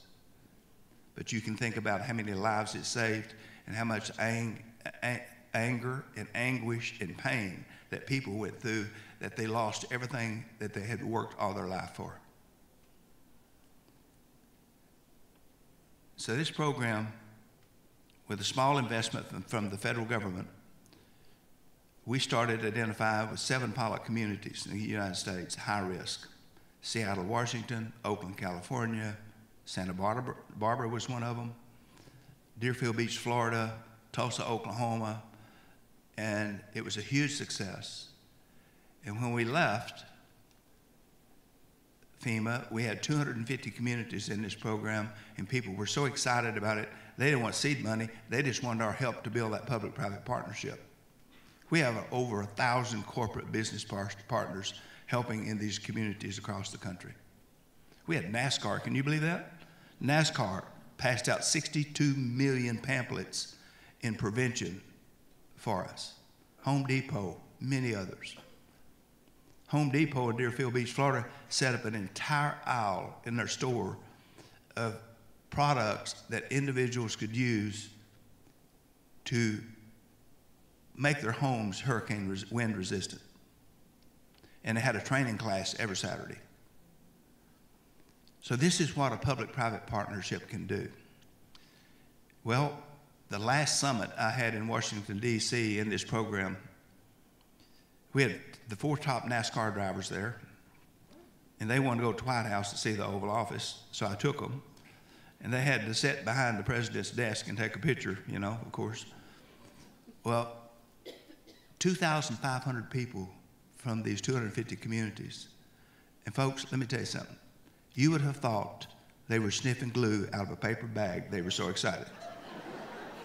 But you can think about how many lives it saved and how much ang- anger and anguish and pain that people went through that they lost everything that they had worked all their life for. So, this program, with a small investment from, the federal government, we started identifying with seven pilot communities in the United States, high risk. Seattle, Washington, Oakland, California, Santa Barbara, Barbara was one of them, Deerfield Beach, Florida, Tulsa, Oklahoma, and it was a huge success. And when we left FEMA, we had 250 communities in this program, and people were so excited about it. They didn't want seed money, they just wanted our help to build that public private partnership. We have over a thousand corporate business par- partners helping in these communities across the country. We had NASCAR, can you believe that? NASCAR passed out 62 million pamphlets in prevention for us. Home Depot, many others. Home Depot in Deerfield Beach, Florida, set up an entire aisle in their store of products that individuals could use to make their homes hurricane res- wind resistant. And they had a training class every Saturday. So, this is what a public private partnership can do. Well, the last summit I had in Washington, D.C., in this program, we had the four top NASCAR drivers there, and they wanted to go to the White House to see the Oval Office, so I took them. And they had to sit behind the president's desk and take a picture, you know, of course. Well, 2,500 people from these 250 communities. And folks, let me tell you something. You would have thought they were sniffing glue out of a paper bag. They were so excited.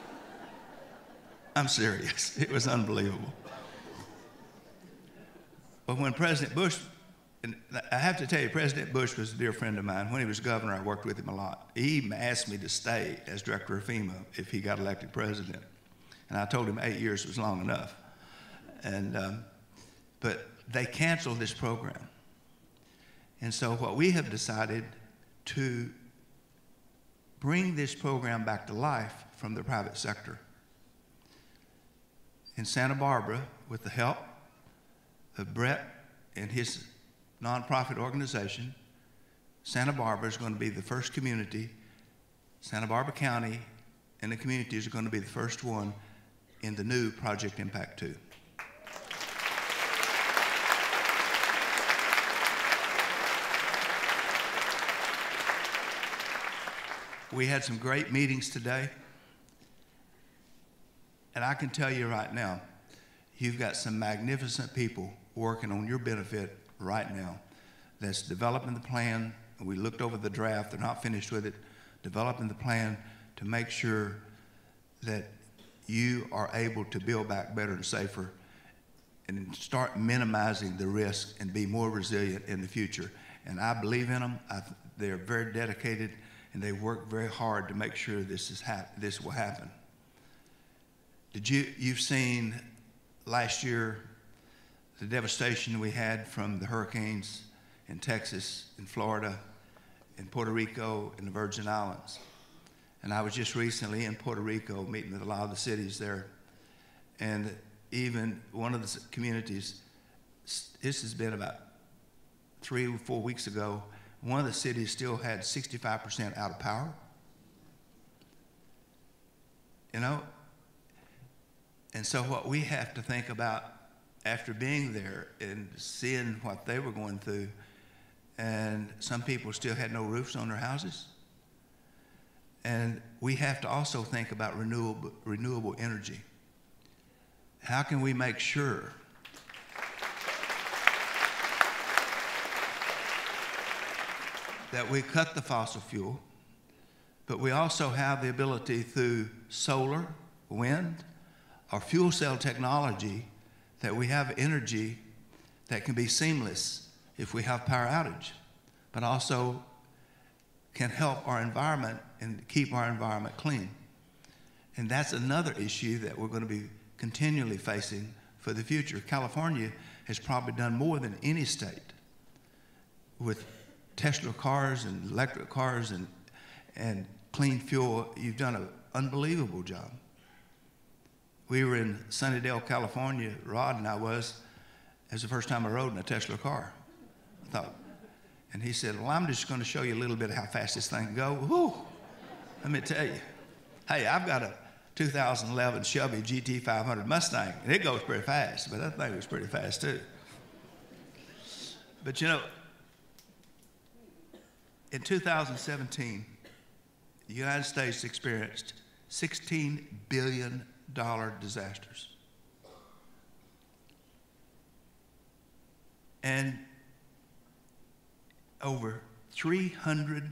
I'm serious. It was unbelievable. But when President Bush, and I have to tell you, President Bush was a dear friend of mine. When he was governor, I worked with him a lot. He even asked me to stay as director of FEMA if he got elected president. And I told him eight years was long enough. And, um, but they canceled this program. And so what we have decided to bring this program back to life from the private sector. In Santa Barbara, with the help Brett and his nonprofit organization, Santa Barbara is going to be the first community, Santa Barbara County and the communities are going to be the first one in the new Project Impact 2. We had some great meetings today. And I can tell you right now, you've got some magnificent people working on your benefit right now that's developing the plan. We looked over the draft, they're not finished with it, developing the plan to make sure that you are able to build back better and safer and start minimizing the risk and be more resilient in the future. And I believe in them. I, they're very dedicated and they work very hard to make sure this, is this will happen. Did you, you've seen last year the devastation we had from the hurricanes in Texas, in Florida, in Puerto Rico, in the Virgin Islands. And I was just recently in Puerto Rico meeting with a lot of the cities there. And even one of the communities, this has been about three or four weeks ago, one of the cities still had 65% out of power. You know? And so, what we have to think about after being there and seeing what they were going through, and some people still had no roofs on their houses. And we have to also think about renewable, renewable energy. How can we make sure that we cut the fossil fuel, but we also have the ability through solar, wind, or fuel cell technology that we have energy that can be seamless if we have power outage, but also can help our environment and keep our environment clean. And that's another issue that we're going to be continually facing for the future. California has probably done more than any state with Tesla cars and electric cars and, and clean fuel. You've done an unbelievable job. We were in Sunnyvale, California, Rod and I was. It was the first time I rode in a Tesla car. I thought, and he said, Well, I'm just going to show you a little bit of how fast this thing can go. Whew, let me tell you. Hey, I've got a 2011 Shelby GT 500 Mustang, and it goes pretty fast, but that thing was pretty fast too. But you know, in 2017, the United States experienced $16 billion disasters. And over 300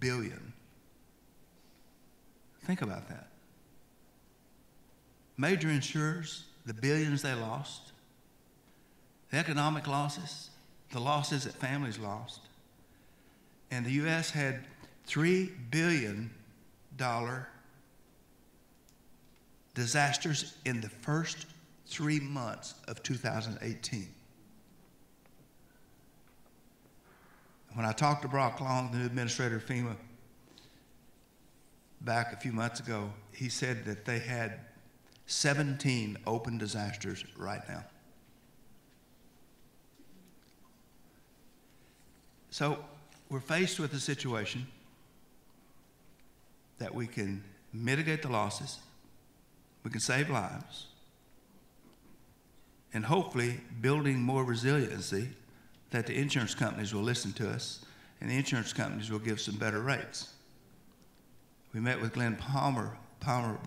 billion. Think about that. Major insurers, the billions they lost, the economic losses, the losses that families lost. And the U.S. had $3 billion disasters in the first three months of 2018. When I talked to Brock Long, the new administrator of FEMA, back a few months ago, he said that they had 17 open disasters right now. So we're faced with a situation that we can mitigate the losses, we can save lives, and hopefully building more resiliency that the insurance companies will listen to us and the insurance companies will give some better rates. We met with Glenn Palmer, Palmer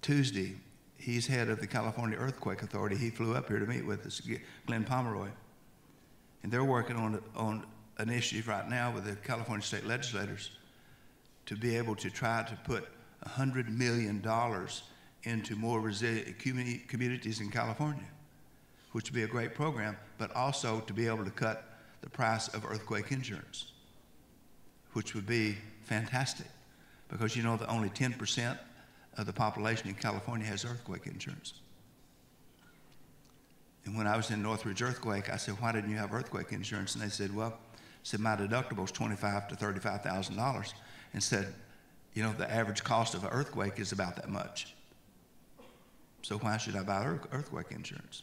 Tuesday. He's head of the California Earthquake Authority. He flew up here to meet with us, Glenn Pomeroy. And they're working on, on an initiative right now with the California state legislators to be able to try to put $100 million into more resilient communities in California, which would be a great program, but also to be able to cut the price of earthquake insurance, which would be fantastic because you know that only 10% of the population in California has earthquake insurance. And when I was in Northridge earthquake, I said, why didn't you have earthquake insurance? And they said, well, said my deductible is twenty-five to thirty-five thousand dollars, and said, you know, the average cost of an earthquake is about that much. So why should I buy earthquake insurance?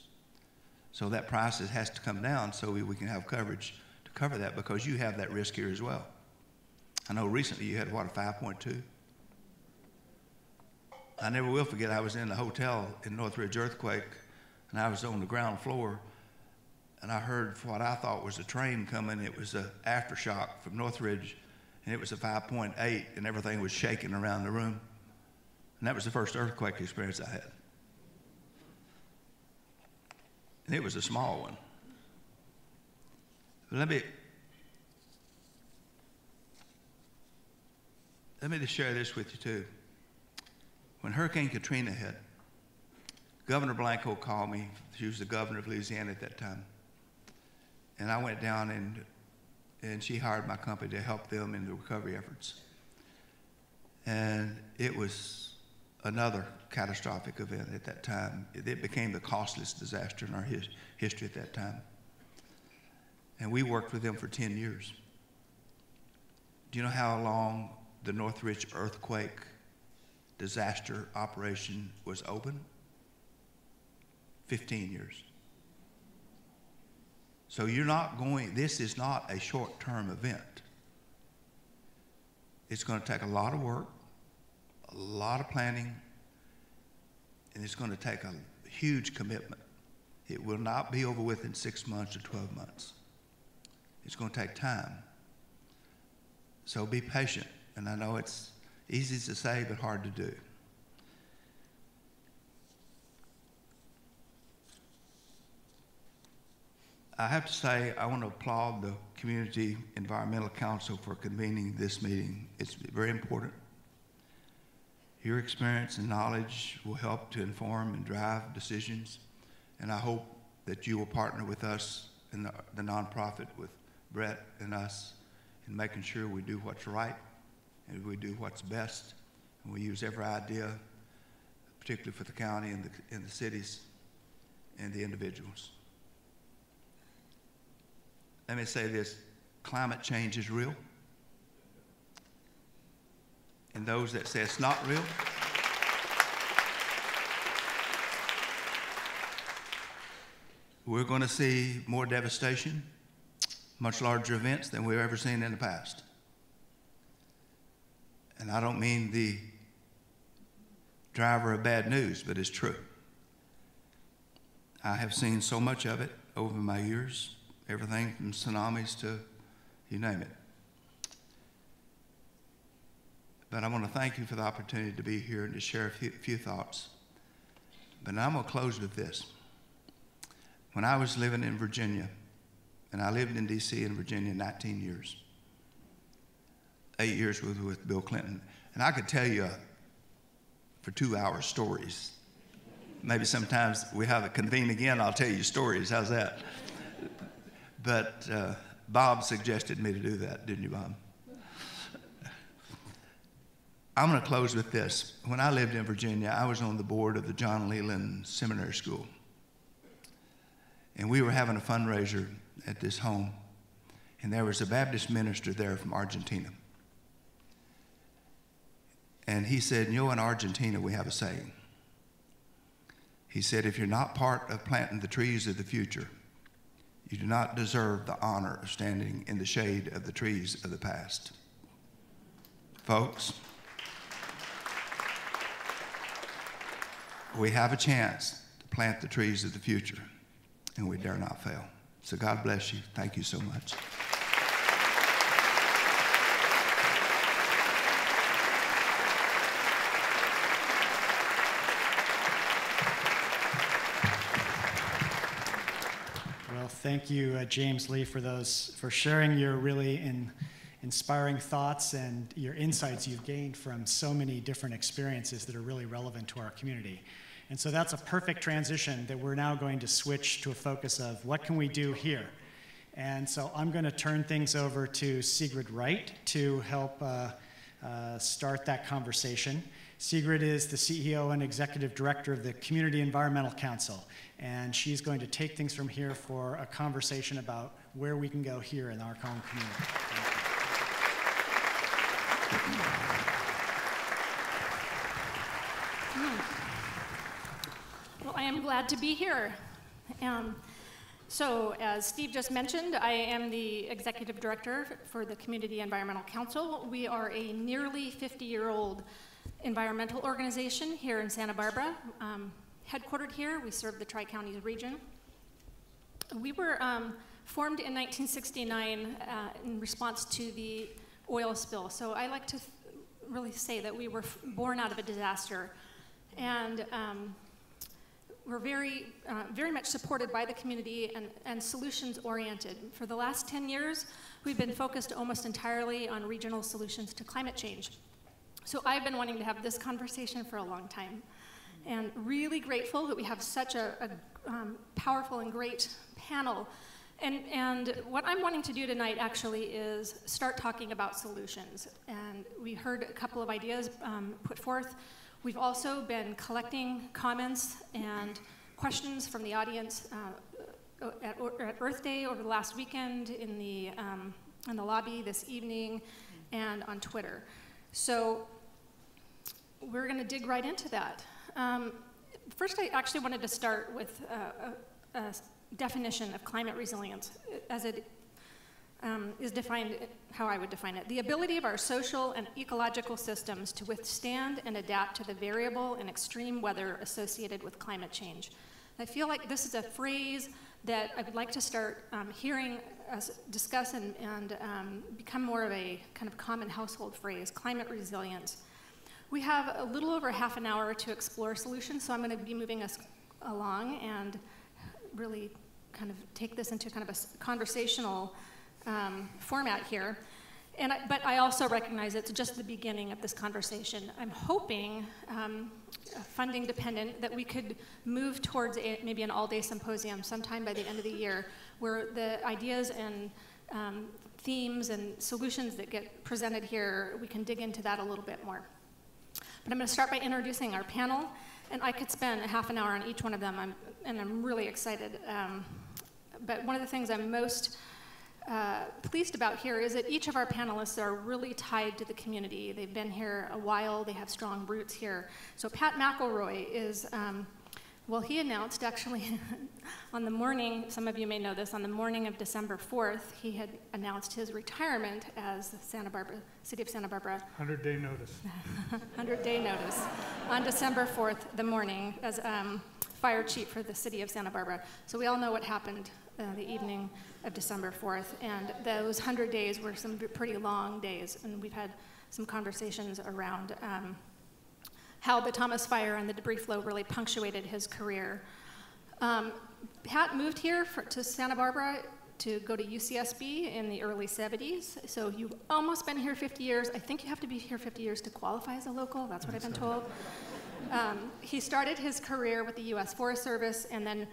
So that price has to come down so we, we can have coverage to cover that because you have that risk here as well. I know recently you had what a 5.2. I never will forget. I was in the hotel in Northridge earthquake, and I was on the ground floor and I heard what I thought was a train coming. It was an aftershock from Northridge, and it was a 5.8, and everything was shaking around the room. And that was the first earthquake experience I had. And it was a small one. But let me let me just share this with you too. When Hurricane Katrina hit, Governor Blanco called me. She was the governor of Louisiana at that time. And I went down and, and she hired my company to help them in the recovery efforts. And it was another catastrophic event at that time. It became the costliest disaster in our his, history at that time. And we worked with them for 10 years. Do you know how long the Northridge earthquake disaster operation was open? 15 years. So you're not going, this is not a short term event. It's going to take a lot of work, a lot of planning, and it's going to take a huge commitment. It will not be over within six months or 12 months. It's going to take time. So be patient. And I know it's easy to say, but hard to do. I have to say, I want to applaud the Community Environmental Council for convening this meeting. It's very important. Your experience and knowledge will help to inform and drive decisions, and I hope that you will partner with us and the, the nonprofit, with Brett and us, in making sure we do what's right and we do what's best, and we use every idea, particularly for the county and the, and the cities and the individuals. Let me say this climate change is real. And those that say it's not real, we're going to see more devastation, much larger events than we've ever seen in the past. And I don't mean the driver of bad news, but it's true. I have seen so much of it over my years everything from tsunamis to you name it. But I want to thank you for the opportunity to be here and to share a few, few thoughts. But I'm going to close with this. When I was living in Virginia, and I lived in D.C. and Virginia 19 years, eight years with, with Bill Clinton, and I could tell you for two hours stories. Maybe sometimes we have it convene again, I'll tell you stories. How's that? But uh, Bob suggested me to do that, didn't you, Bob? I'm going to close with this. When I lived in Virginia, I was on the board of the John Leland Seminary School. And we were having a fundraiser at this home, and there was a Baptist minister there from Argentina. And he said, You know, in Argentina, we have a saying. He said, If you're not part of planting the trees of the future, you do not deserve the honor of standing in the shade of the trees of the past. Folks, we have a chance to plant the trees of the future, and we dare not fail. So God bless you. Thank you so much. Thank you, uh, James Lee, for those for sharing your really in, inspiring thoughts and your insights you've gained from so many different experiences that are really relevant to our community. And so that's a perfect transition that we're now going to switch to a focus of what can we do here. And so I'm going to turn things over to Sigrid Wright to help uh, uh, start that conversation. Sigrid is the CEO and Executive Director of the Community Environmental Council and she's going to take things from here for a conversation about where we can go here in our own community. Well, I am glad to be here. Um, so, as Steve just mentioned, I am the executive director for the Community Environmental Council. We are a nearly 50 year old environmental organization here in Santa Barbara. Um, headquartered here. We serve the Tri Counties region. We were um, formed in 1969 uh, in response to the oil spill. So I like to really say that we were born out of a disaster. And um, we're very, uh, very much supported by the community and, and solutions oriented. For the last 10 years, we've been focused almost entirely on regional solutions to climate change. So I've been wanting to have this conversation for a long time and really grateful that we have such a, a um, powerful and great panel. And, and what I'm wanting to do tonight actually is start talking about solutions. And we heard a couple of ideas um, put forth. We've also been collecting comments and questions from the audience uh, at, at, Earth Day over the last weekend in the, um, in the lobby this evening and on Twitter. So we're going to dig right into that. Um, first, I actually wanted to start with a, a, a definition of climate resilience as it um, is defined how I would define it the ability of our social and ecological systems to withstand and adapt to the variable and extreme weather associated with climate change. I feel like this is a phrase that I would like to start um, hearing us discuss and, and um, become more of a kind of common household phrase climate resilience. We have a little over half an hour to explore solutions, so I'm going to be moving us along and really kind of take this into kind of a conversational um, format here. And I, but I also recognize it's just the beginning of this conversation. I'm hoping, um, funding dependent, that we could move towards a, maybe an all day symposium sometime by the end of the year where the ideas and um, themes and solutions that get presented here, we can dig into that a little bit more. But I'm going to start by introducing our panel, and I could spend a half an hour on each one of them, I'm, and I'm really excited. Um, but one of the things I'm most uh, pleased about here is that each of our panelists are really tied to the community. They've been here a while, they have strong roots here. So Pat McElroy is, um, well, he announced actually on the morning, some of you may know this, on the morning of December 4th, he had announced his retirement as the Santa Barbara, City of Santa Barbara. 100 day notice. 100 day notice on December 4th, the morning, as um, fire chief for the City of Santa Barbara. So we all know what happened uh, the evening of December 4th. And those 100 days were some pretty long days. And we've had some conversations around um, how the Thomas Fire and the debris flow really punctuated his career. Um, Pat moved here for, to Santa Barbara to go to UCSB in the early 70s. So you've almost been here 50 years. I think you have to be here 50 years to qualify as a local. That's what I've been told. Um, he started his career with the U.S. Forest Service and then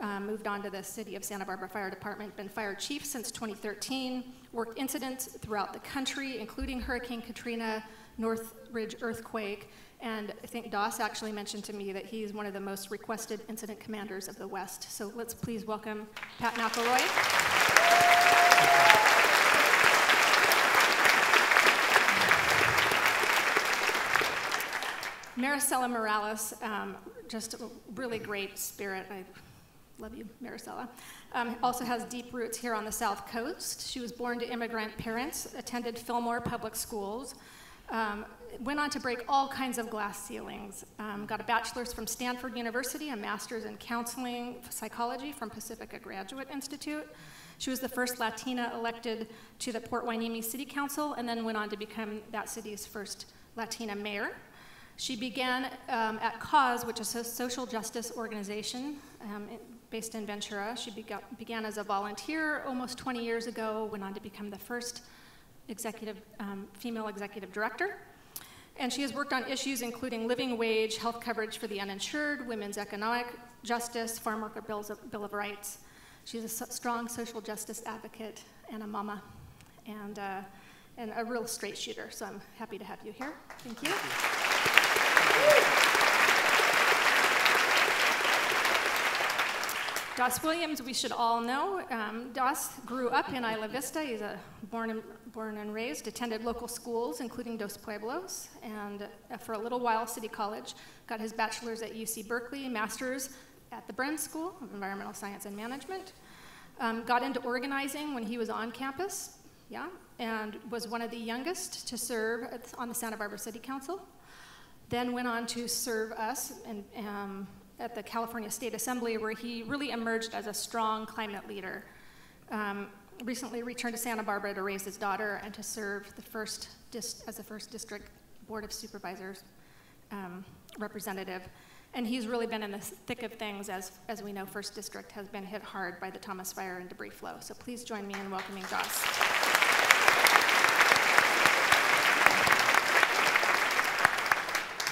um, moved on to the City of Santa Barbara Fire Department, been fire chief since 2013, worked incidents throughout the country, including Hurricane Katrina, Northridge earthquake, and I think Das actually mentioned to me that he's one of the most requested incident commanders of the West. So let's please welcome Pat McElroy. Maricela Morales, um, just a really great spirit. I love you, Maricela, um, also has deep roots here on the South Coast. She was born to immigrant parents, attended Fillmore Public Schools, um, went on to break all kinds of glass ceilings, um, got a bachelor's from Stanford University, a master's in counseling psychology from Pacifica Graduate Institute. She was the first Latina elected to the Port Hueneme City Council and then went on to become that city's first Latina mayor. She began um, at CAUSE, which is a social justice organization um, based in Ventura. She began as a volunteer almost 20 years ago, went on to become the first executive, um, female executive director. And she has worked on issues including living wage, health coverage for the uninsured, women's economic justice, farm worker bills of, bill of rights. She's a so strong social justice advocate and a mama, and, uh, and a real straight shooter. So I'm happy to have you here. Thank you. Thank you. Das Williams, we should all know. Um, Das grew up in Isla Vista. He's a born and, born and raised, attended local schools, including Dos Pueblos, and uh, for a little while, City College. Got his bachelor's at UC Berkeley, master's at the Bren School of Environmental Science and Management. Um, got into organizing when he was on campus, yeah, and was one of the youngest to serve on the Santa Barbara City Council. Then went on to serve us and um, at the California State Assembly, where he really emerged as a strong climate leader. Um, recently returned to Santa Barbara to raise his daughter and to serve the first as the first district board of supervisors um, representative. And he's really been in the thick of things as, as we know First District has been hit hard by the Thomas Fire and debris flow. So please join me in welcoming Das.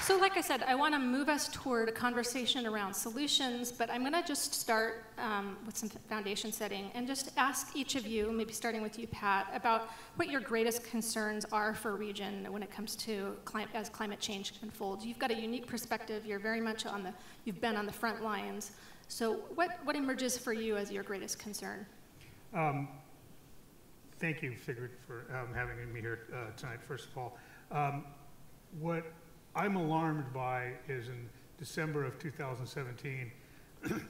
So like I said, I want to move us toward a conversation around solutions, but I'm going to just start um, with some foundation setting and just ask each of you, maybe starting with you, Pat, about what your greatest concerns are for region when it comes to climate, as climate change unfolds. You've got a unique perspective. You're very much on the, you've been on the front lines. So, what, what emerges for you as your greatest concern? Um, thank you, Sigrid, for um, having me here uh, tonight, first of all. Um, what I'm alarmed by is in December of 2017,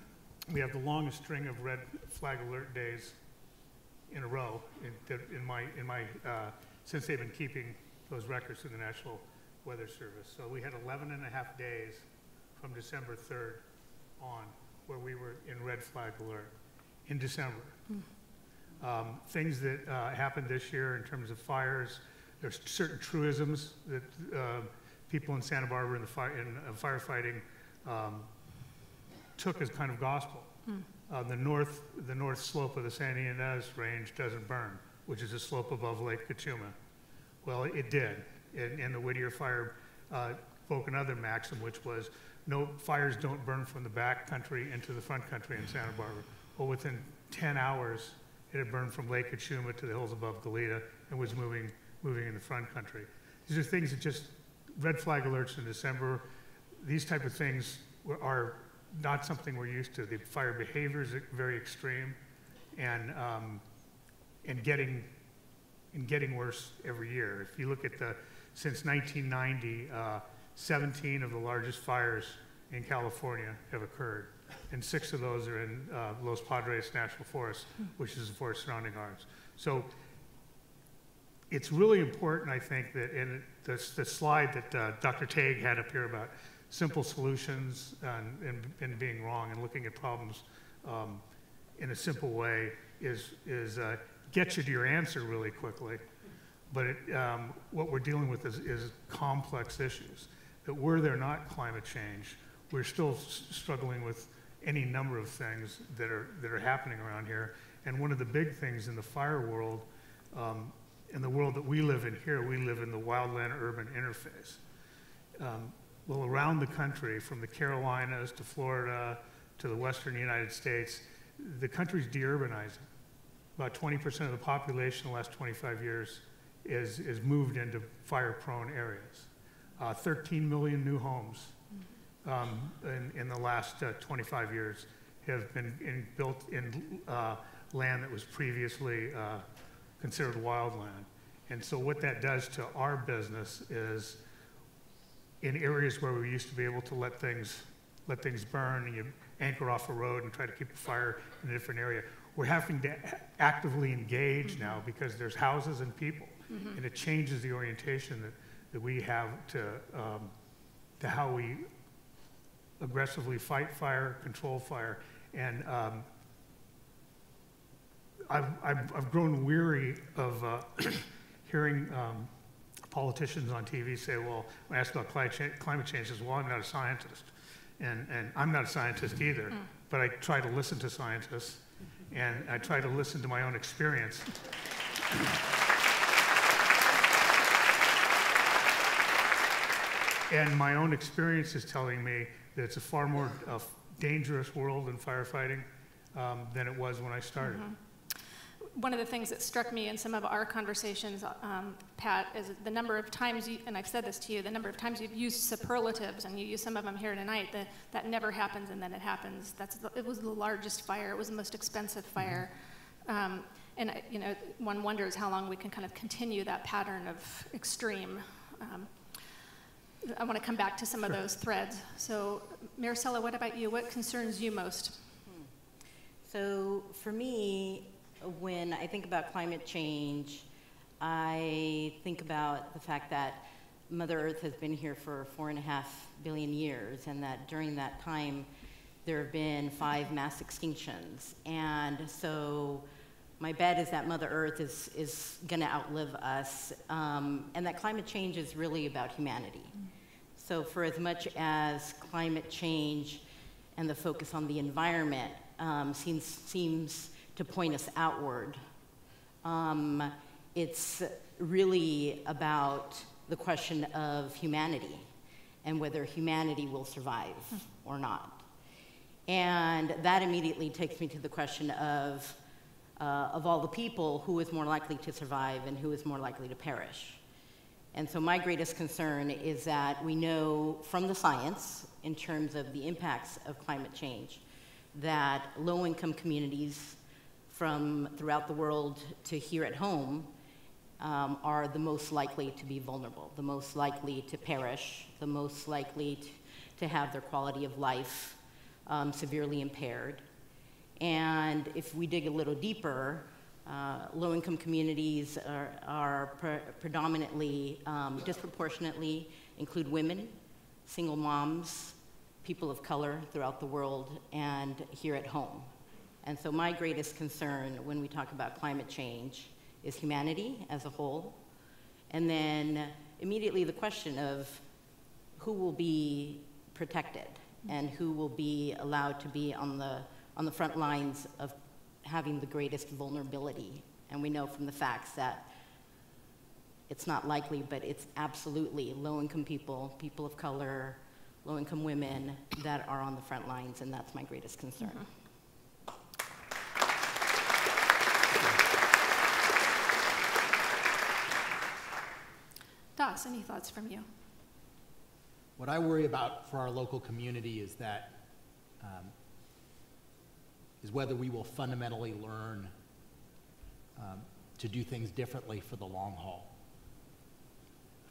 we have the longest string of red flag alert days in a row in, in my, in my uh, since they've been keeping those records in the National Weather Service. So we had 11 and a half days from December 3rd on where we were in red flag alert in December. Mm. Um, things that uh, happened this year in terms of fires, there's certain truisms that uh, people in Santa Barbara in, the fire, in uh, firefighting um, took as kind of gospel. Mm. Uh, the north, the north slope of the Santa Ynez Range doesn't burn, which is a slope above Lake Cachuma. Well, it did, and, and the Whittier fire uh, spoke another maxim, which was no fires don't burn from the back country into the front country in Santa Barbara. Well, within 10 hours, it had burned from Lake Cachuma to the hills above Goleta and was moving, moving in the front country. These are things that just red flag alerts in December, these type of things are not something we're used to. The fire behavior is very extreme and, um, and, getting, and getting worse every year. If you look at the, since 1990, uh, 17 of the largest fires in California have occurred, and six of those are in uh, Los Padres National Forest, which is the forest surrounding ours. So it's really important, I think, that in the, the slide that uh, Dr. Tague had up here about simple solutions and, and, and, being wrong and looking at problems um, in a simple way is, is uh, get you to your answer really quickly. But it, um, what we're dealing with is, is, complex issues. That were there not climate change, we're still struggling with any number of things that are, that are happening around here. And one of the big things in the fire world um, in the world that we live in here, we live in the wildland urban interface. Um, well, around the country, from the Carolinas to Florida to the western United States, the country's deurbanizing. About 20% of the population in the last 25 years is, is moved into fire prone areas. Uh, 13 million new homes um, in, in, the last uh, 25 years have been in, built in uh, land that was previously uh, considered wildland. And so what that does to our business is in areas where we used to be able to let things, let things burn and you anchor off a road and try to keep a fire in a different area, we're having to actively engage mm-hmm. now because there's houses and people. Mm-hmm. And it changes the orientation that, that we have to, um, to how we aggressively fight fire, control fire. And um, I've, I've, I've grown weary of uh, hearing um, politicians on TV say, well, when I ask about climate change, climate change, says, well, I'm not a scientist. And, and I'm not a scientist either, mm. but I try to listen to scientists and I try to listen to my own experience. and my own experience is telling me that it's a far more uh, dangerous world in firefighting um, than it was when I started. Mm-hmm one of the things that struck me in some of our conversations, um, Pat, is the number of times, you, and I've said this to you, the number of times you've used superlatives, and you use some of them here tonight, that, that never happens and then it happens. That's the, it was the largest fire, it was the most expensive fire. Um, and, you know, one wonders how long we can kind of continue that pattern of extreme. Um, I want to come back to some sure. of those threads. So, Maricela, what about you? What concerns you most? Hmm. So, for me, when I think about climate change, I think about the fact that Mother Earth has been here for four and a half billion years, and that during that time, there have been five mass extinctions. And so my bet is that Mother Earth is, is going to outlive us, um, and that climate change is really about humanity. So, for as much as climate change and the focus on the environment um, seems, seems to point us outward. Um, it's really about the question of humanity and whether humanity will survive or not. And that immediately takes me to the question of, uh, of all the people, who is more likely to survive and who is more likely to perish. And so my greatest concern is that we know from the science, in terms of the impacts of climate change, that low-income communities from throughout the world to here at home um, are the most likely to be vulnerable, the most likely to perish, the most likely to, have their quality of life um, severely impaired. And if we dig a little deeper, uh, low-income communities are, are pre predominantly, um, disproportionately include women, single moms, people of color throughout the world, and here at home. And so my greatest concern when we talk about climate change is humanity as a whole, and then immediately the question of who will be protected and who will be allowed to be on the, on the front lines of having the greatest vulnerability. And we know from the facts that it's not likely, but it's absolutely low-income people, people of color, low-income women that are on the front lines, and that's my greatest concern. Mm -hmm. Das, any thoughts from you? What I worry about for our local community is that um, is whether we will fundamentally learn um, to do things differently for the long haul.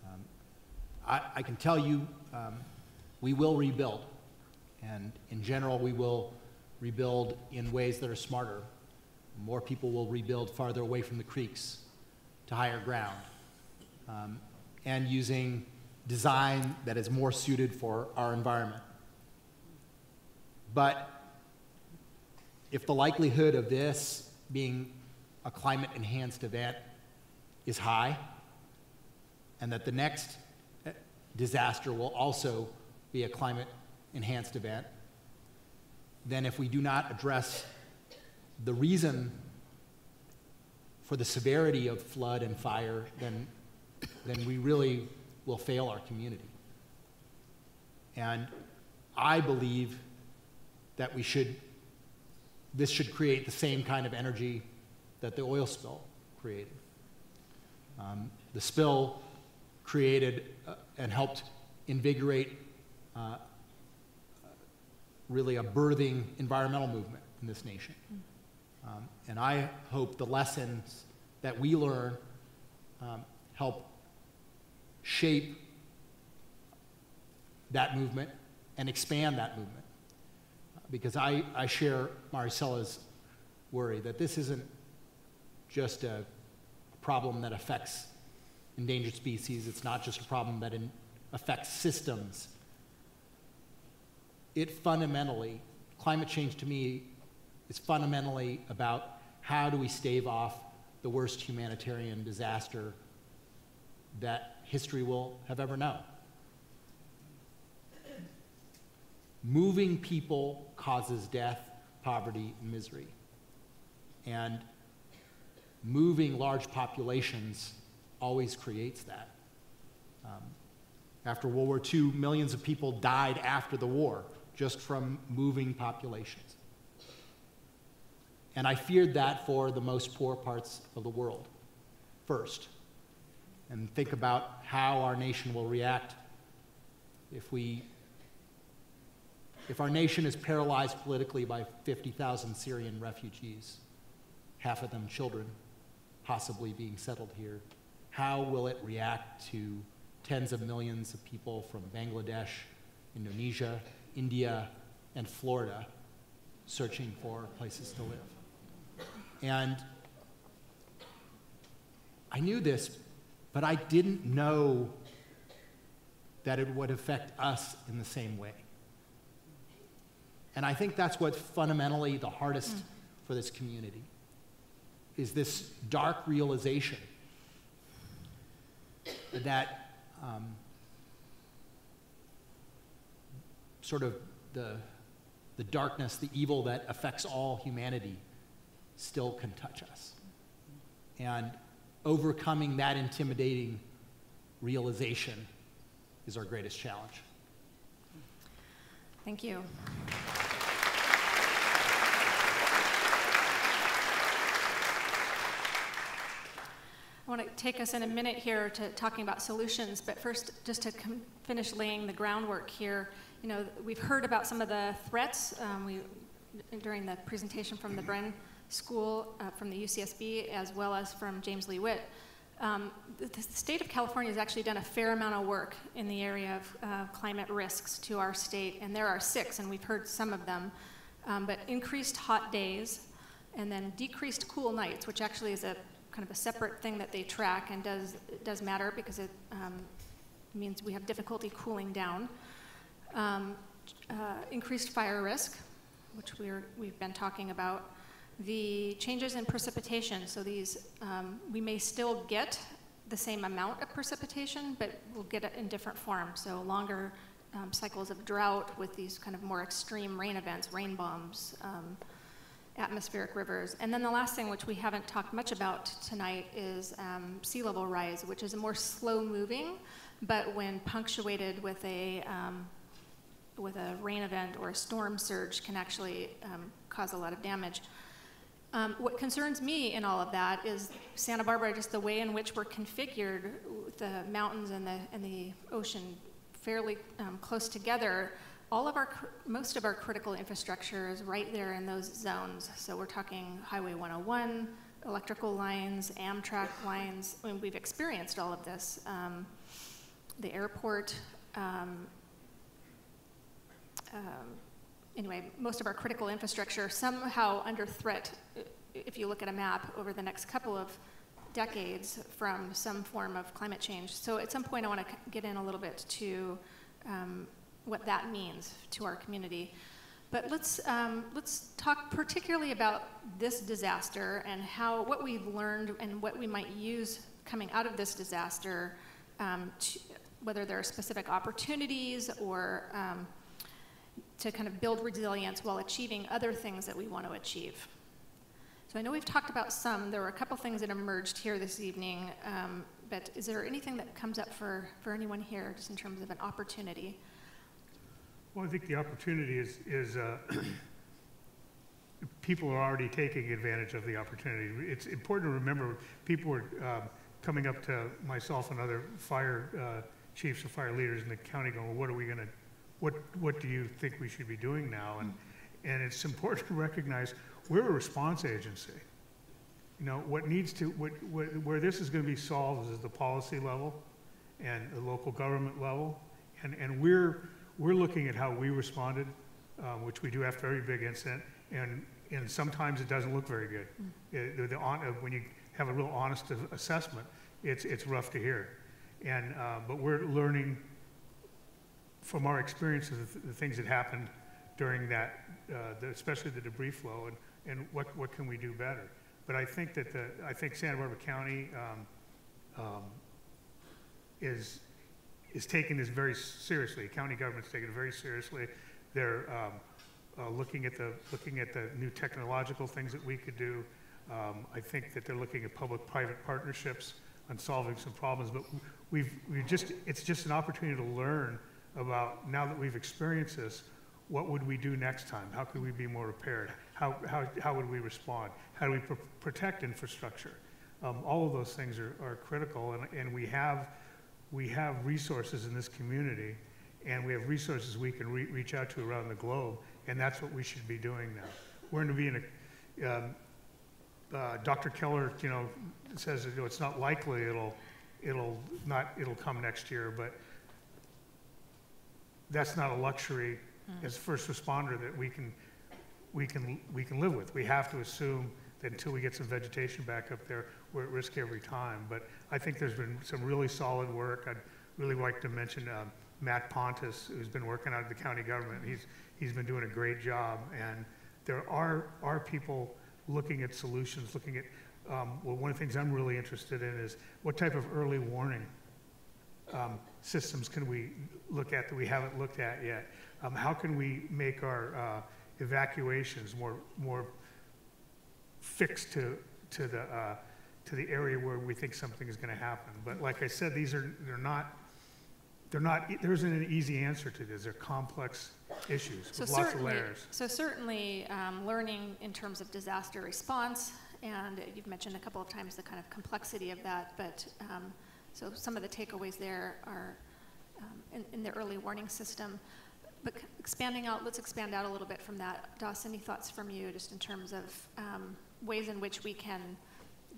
Um, I, I, can tell you um, we will rebuild, and in general, we will rebuild in ways that are smarter. More people will rebuild farther away from the creeks to higher ground. Um, and using design that is more suited for our environment. But if the likelihood of this being a climate enhanced event is high, and that the next disaster will also be a climate enhanced event, then if we do not address the reason for the severity of flood and fire, then then we really will fail our community. And I believe that we should, this should create the same kind of energy that the oil spill created. Um, the spill created uh, and helped invigorate uh, really a birthing environmental movement in this nation. Um, and I hope the lessons that we learn um, help shape that movement and expand that movement. Because I, I share Maricela's worry that this isn't just a problem that affects endangered species, it's not just a problem that in, affects systems. It fundamentally, climate change to me is fundamentally about how do we stave off the worst humanitarian disaster that history will have ever known. Moving people causes death, poverty, and misery. And moving large populations always creates that. Um, after World War II, millions of people died after the war just from moving populations. And I feared that for the most poor parts of the world first and think about how our nation will react if we if our nation is paralyzed politically by 50,000 Syrian refugees, half of them children, possibly being settled here, how will it react to tens of millions of people from Bangladesh, Indonesia, India, and Florida searching for places to live? And I knew this but I didn't know that it would affect us in the same way. And I think that's what's fundamentally the hardest mm. for this community is this dark realization that um, sort of the, the darkness, the evil that affects all humanity still can touch us. And overcoming that intimidating realization is our greatest challenge. Thank you. I want to take us in a minute here to talking about solutions, but first, just to finish laying the groundwork here, you know, we've heard about some of the threats um, we, during the presentation from the Bren School, uh, from the UCSB, as well as from James Lee Witt. Um, the, the, state of California has actually done a fair amount of work in the area of uh, climate risks to our state, and there are six, and we've heard some of them. Um, but increased hot days, and then decreased cool nights, which actually is a kind of a separate thing that they track and does, does matter because it um, means we have difficulty cooling down. Um, uh, increased fire risk, which we're, we've been talking about. The changes in precipitation, so these, um, we may still get the same amount of precipitation, but we'll get it in different forms. So longer um, cycles of drought with these kind of more extreme rain events, rain bombs, um, atmospheric rivers. And then the last thing, which we haven't talked much about tonight, is um, sea level rise, which is a more slow moving, but when punctuated with a, um, with a rain event or a storm surge can actually um, cause a lot of damage. Um, what concerns me in all of that is Santa Barbara, just the way in which we're configured, the mountains and the, and the ocean fairly um, close together all of our, most of our critical infrastructure is right there in those zones. So we're talking Highway 101, electrical lines, Amtrak lines. I mean, we've experienced all of this. Um, the airport, um, um, anyway, most of our critical infrastructure somehow under threat, if you look at a map over the next couple of decades from some form of climate change. So at some point I want to get in a little bit to um, what that means to our community. But let's, um, let's talk particularly about this disaster and how, what we've learned and what we might use coming out of this disaster, um, to, whether there are specific opportunities or um, to kind of build resilience while achieving other things that we want to achieve. So I know we've talked about some. There were a couple things that emerged here this evening, um, but is there anything that comes up for, for anyone here just in terms of an opportunity? Well, I think the opportunity is, is uh, people are already taking advantage of the opportunity. It's important to remember people were um, coming up to myself and other fire uh, chiefs or fire leaders in the county going, well, what are we going to, what, what do you think we should be doing now? And, and it's important to recognize we're a response agency. You know, what needs to, what, what, where this is going to be solved is the policy level and the local government level. And, and we're, we're looking at how we responded, um, which we do after every big incident, and, and sometimes it doesn't look very good. Mm. It, the, on, uh, when you have a real honest assessment, it's, it's rough to hear. And, uh, but we're learning from our experiences the, the things that happened during that, uh, the, especially the debris flow, and, and what, what can we do better. But I think that the, I think Santa Barbara County um, um, is, is taking this very seriously. County government's taking it very seriously. They're um, uh, looking at the looking at the new technological things that we could do. Um, I think that they're looking at public-private partnerships on solving some problems. But we've we just it's just an opportunity to learn about now that we've experienced this. What would we do next time? How could we be more prepared? How, how, how would we respond? How do we pr protect infrastructure? Um, all of those things are, are critical, and, and we have we have resources in this community and we have resources we can re reach out to around the globe, and that's what we should be doing now. We're going to be in a, um, uh, Dr. Keller, you know, says you know, it's not likely it'll, it'll not, it'll come next year, but that's not a luxury mm. as first responder that we can, we can, we can live with. We have to assume that until we get some vegetation back up there, we're at risk every time. But I think there's been some really solid work. I'd really like to mention um, Matt Pontes, who's been working out of the county government. He's, he's been doing a great job. And there are, are people looking at solutions, looking at, um, well, one of the things I'm really interested in is what type of early warning um, systems can we look at that we haven't looked at yet? Um, how can we make our uh, evacuations more, more fixed to, to, the, uh, to the area where we think something is going to happen. But like I said, these are they're not they're not, there isn't an easy answer to this. They're complex issues So with lots of layers. so certainly, um, learning in terms of disaster response, and you've mentioned a couple of times the kind of complexity of that, but, um, so some of the takeaways there are um, in, in the early warning system. But expanding out, let's expand out a little bit from that. Das, any thoughts from you, just in terms of um, ways in which we can,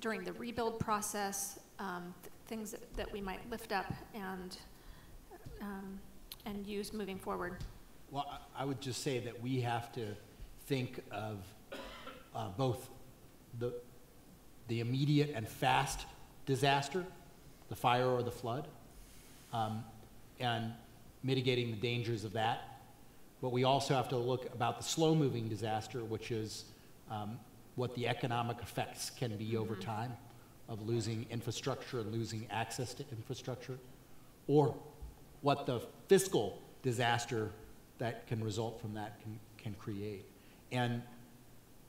during the rebuild process, um, th- things that, that we might lift up and, um, and use moving forward? Well, I would just say that we have to think of uh, both the, the immediate and fast disaster, the fire or the flood, um, and mitigating the dangers of that. But we also have to look about the slow-moving disaster, which is um, what the economic effects can be over time of losing infrastructure and losing access to infrastructure, or what the fiscal disaster that can result from that can, can create. And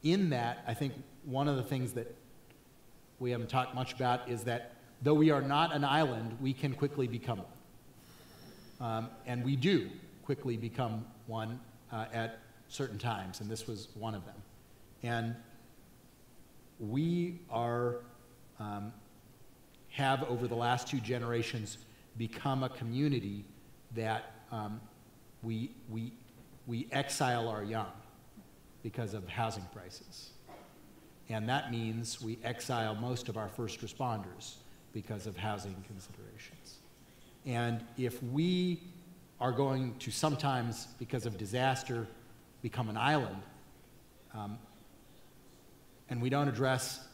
in that, I think one of the things that we haven't talked much about is that though we are not an island, we can quickly become one. Um, and we do quickly become one uh, at certain times, and this was one of them. And we are, um, have over the last two generations become a community that um, we, we, we exile our young because of housing prices. And that means we exile most of our first responders because of housing considerations. And if we are going to sometimes, because of disaster, become an island, um, and we don't address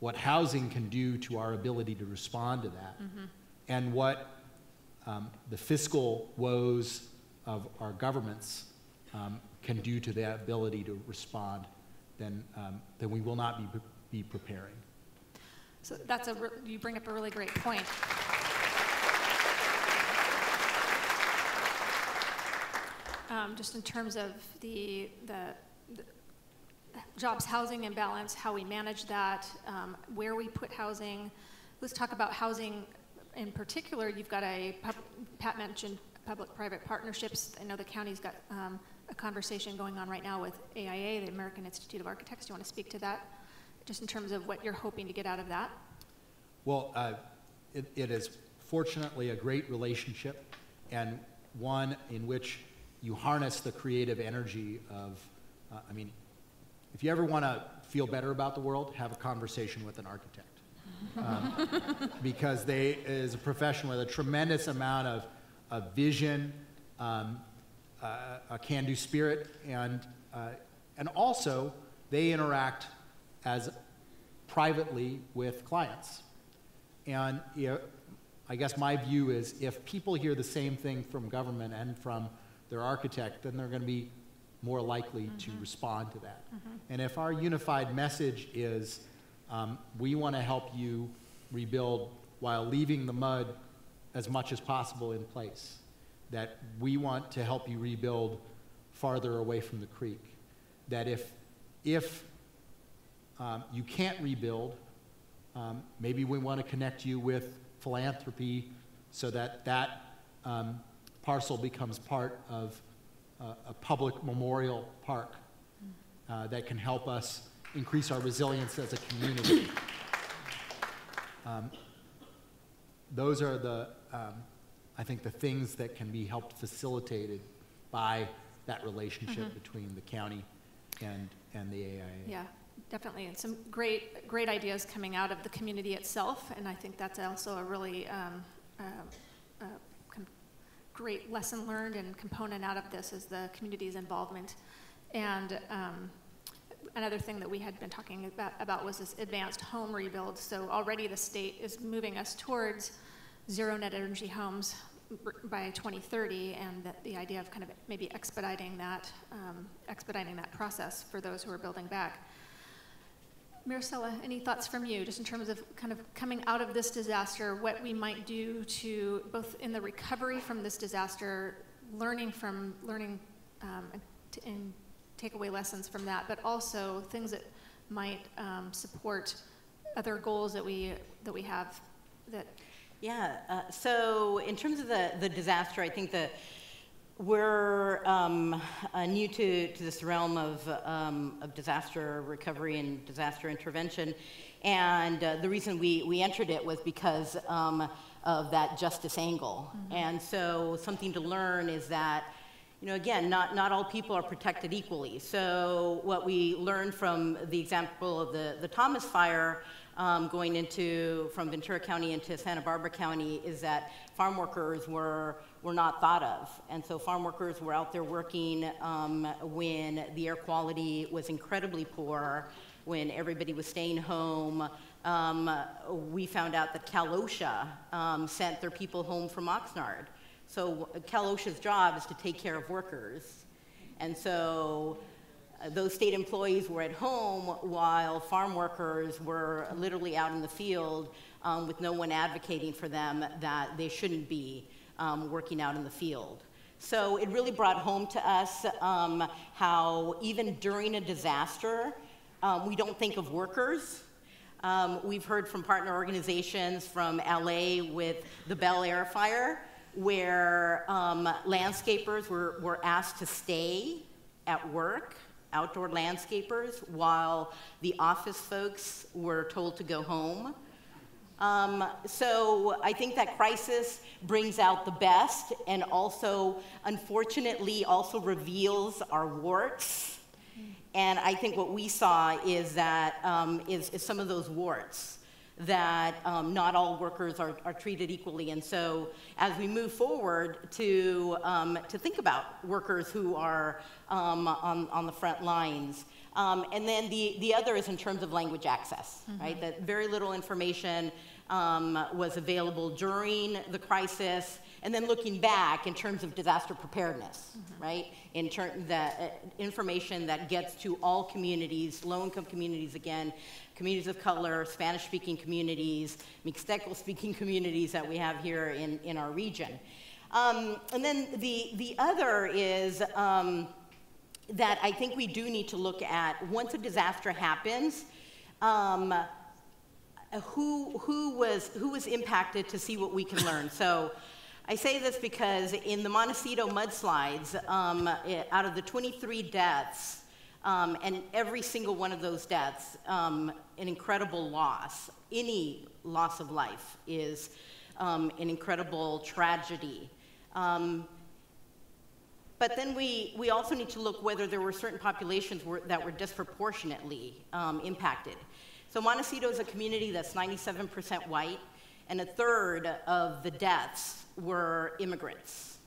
what housing can do to our ability to respond to that, and what um, the fiscal woes of our governments um, can do to their ability to respond, then, um, then we will not be, be preparing. So that's a, you bring up a really great point. Um, just in terms of the, the, the jobs housing imbalance, how we manage that, um, where we put housing. Let's talk about housing in particular. You've got a, Pat mentioned public-private partnerships. I know the county's got um, a conversation going on right now with AIA, the American Institute of Architects. Do you want to speak to that? Just in terms of what you're hoping to get out of that? Well, uh, it, it is fortunately a great relationship and one in which you harness the creative energy of, uh, I mean, if you ever want to feel better about the world, have a conversation with an architect. Um, because they is a profession with a tremendous amount of, of vision, um, uh, a can-do spirit, and, uh, and also they interact as privately with clients. And I guess my view is if people hear the same thing from government and from their architect, then they're going to be more likely to respond to that. And if our unified message is um, we want to help you rebuild while leaving the mud as much as possible in place, that we want to help you rebuild farther away from the creek, that if, if um, you can't rebuild, um, maybe we want to connect you with philanthropy so that that um, parcel becomes part of uh, a public memorial park uh, that can help us increase our resilience as a community. Um, those are the, um, I think, the things that can be helped facilitated by that relationship between the county and, and the AIA. Yeah, definitely, and some great, great ideas coming out of the community itself, and I think that's also a really um, uh, uh, great lesson learned and component out of this is the community's involvement. And um, another thing that we had been talking about, about was this advanced home rebuild. So already the state is moving us towards zero net energy homes by 2030, and the idea of kind of maybe expediting that, um, expediting that process for those who are building back. Maricela, any thoughts from you, just in terms of kind of coming out of this disaster, what we might do to both in the recovery from this disaster, learning from learning um, and, take away lessons from that, but also things that might um, support other goals that we that we have that Yeah, uh, so in terms of the, the disaster, I think that we're um, uh, new to, to this realm of, um, of disaster recovery and disaster intervention. And uh, the reason we, we entered it was because um, of that justice angle. Mm-hmm. And so something to learn is that, you know, again, not, not all people are protected equally. So what we learned from the example of the, the Thomas fire um, going into, from Ventura County into Santa Barbara County is that farm workers were, were not thought of. And so farm workers were out there working um, when the air quality was incredibly poor, when everybody was staying home. Um, we found out that Cal OSHA um, sent their people home from Oxnard. So Cal OSHA's job is to take care of workers. And so uh, those state employees were at home while farm workers were literally out in the field um, with no one advocating for them that they shouldn't be um, working out in the field. So it really brought home to us um, how even during a disaster, um, we don't think of workers. Um, we've heard from partner organizations from LA with the Bel Air fire, where um, landscapers were, were asked to stay at work outdoor landscapers, while the office folks were told to go home. Um, so I think that crisis brings out the best and also, unfortunately, also reveals our warts. And I think what we saw is that um, is, is some of those warts that um, not all workers are, are, treated equally. And so as we move forward to, um, to think about workers who are um, on, on the front lines, um, and then the, the other is in terms of language access, mm-hmm. right? That very little information um, was available during the crisis, and then looking back in terms of disaster preparedness, mm-hmm. right? In terms the uh, information that gets to all communities, low-income communities again, communities of color, Spanish-speaking communities, Mixteco-speaking communities that we have here in, in our region. Um, and then the, the other is um, that I think we do need to look at, once a disaster happens, um, who, who, was, who was impacted to see what we can learn. So I say this because in the Montecito mudslides, um, it, out of the 23 deaths, um, and every single one of those deaths, um, an incredible loss. Any loss of life is um, an incredible tragedy. Um, but then we, we also need to look whether there were certain populations were, that were disproportionately um, impacted. So Montecito is a community that's 97% white, and a third of the deaths were immigrants.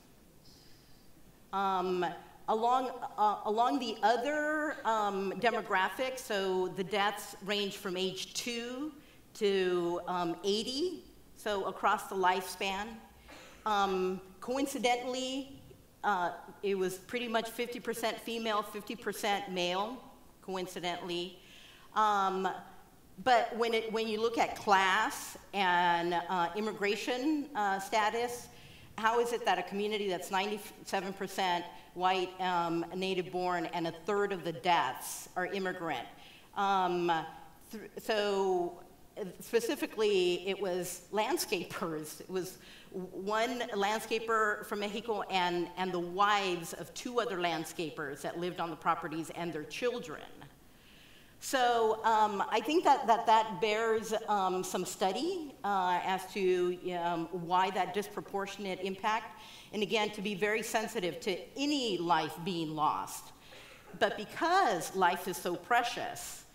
Um, Along, uh, along the other um, demographics, so the deaths range from age 2 to um, 80, so across the lifespan. Um, coincidentally, uh, it was pretty much 50% female, 50% male, coincidentally. But when, it, when you look at class and uh, immigration uh, status, how is it that a community that's 97% white, um, native born, and a third of the deaths are immigrant. Um, so specifically, it was landscapers. It was one landscaper from Mexico and, and the wives of two other landscapers that lived on the properties and their children. So um, I think that that, that bears um, some study uh, as to um, why that disproportionate impact and again, to be very sensitive to any life being lost. But because life is so precious,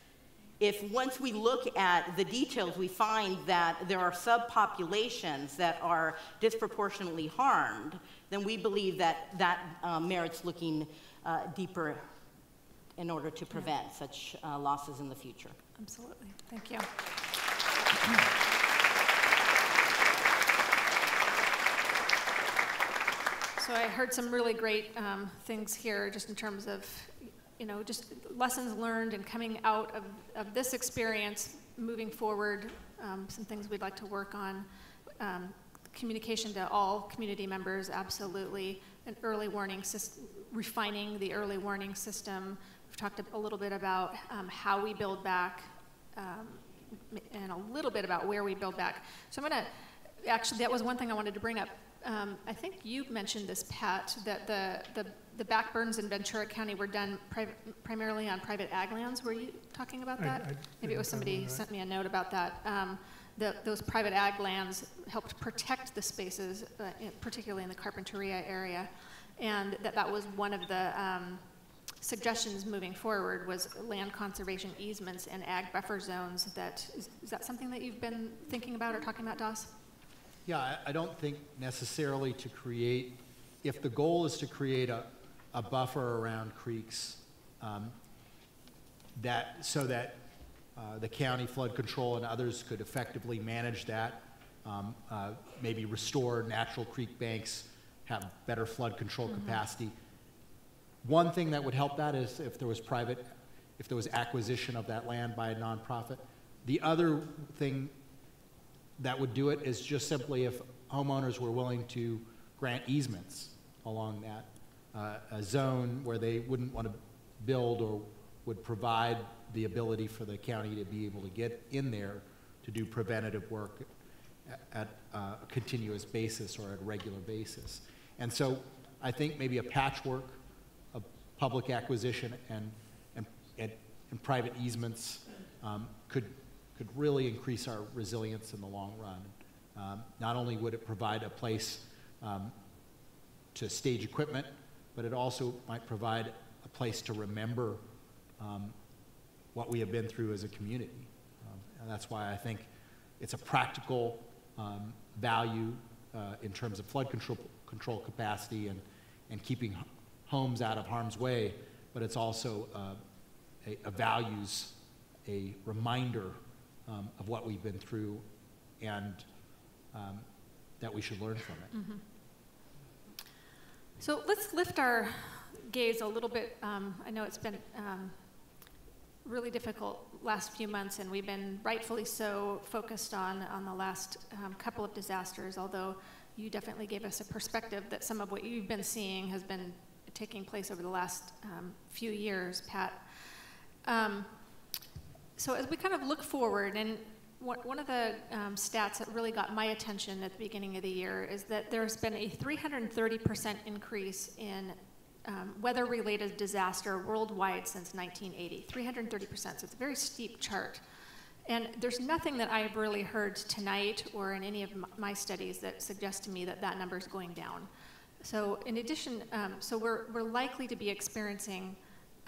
if once we look at the details, we find that there are subpopulations that are disproportionately harmed, then we believe that that uh, merits looking uh, deeper in order to prevent yeah. such uh, losses in the future. Absolutely. Thank you. So I heard some really great um, things here, just in terms of, you know, just lessons learned and coming out of, of this experience, moving forward, um, some things we'd like to work on. Um, communication to all community members, absolutely. An early warning system, refining the early warning system. Talked a little bit about um, how we build back um, and a little bit about where we build back. So I'm going to actually, that was one thing I wanted to bring up. Um, I think you mentioned this, Pat, that the, the, the back burns in Ventura County were done priv- primarily on private ag lands. Were you talking about that? I Maybe it was somebody sent me a note about that. Um, the, those private ag lands helped protect the spaces, uh, in- particularly in the Carpinteria area, and that that was one of the um, suggestions moving forward was land conservation easements and ag buffer zones. That is, is that something that you've been thinking about or talking about, Das? Yeah, I, I don't think necessarily to create, if the goal is to create a, a buffer around creeks, um, that, so that uh, the county flood control and others could effectively manage that, um, uh, maybe restore natural creek banks, have better flood control capacity. One thing that would help that is if there was private, if there was acquisition of that land by a nonprofit. The other thing that would do it is just simply if homeowners were willing to grant easements along that, uh, zone where they wouldn't want to build or would provide the ability for the county to be able to get in there to do preventative work a- at uh, a continuous basis or at a regular basis. And so I think maybe a patchwork public acquisition and, and, and, and private easements um, could, could really increase our resilience in the long run. Um, not only would it provide a place um, to stage equipment, but it also might provide a place to remember um, what we have been through as a community. Um, and that's why I think it's a practical um, value uh, in terms of flood control, control capacity and, and keeping homes out of harm's way, but it's also uh, a, a values, a reminder um, of what we've been through and um, that we should learn from it. So let's lift our gaze a little bit. Um, I know it's been um, really difficult last few months, and we've been rightfully so focused on on the last um, couple of disasters. Although you definitely gave us a perspective that some of what you've been seeing has been taking place over the last um, few years, Pat. Um, so as we kind of look forward, and one of the um, stats that really got my attention at the beginning of the year is that there's been a 330% increase in um, weather-related disaster worldwide since 1980. 330%. So it's a very steep chart. And there's nothing that I've really heard tonight or in any of my studies that suggests to me that that number is going down. So in addition, um, so we're, we're likely to be experiencing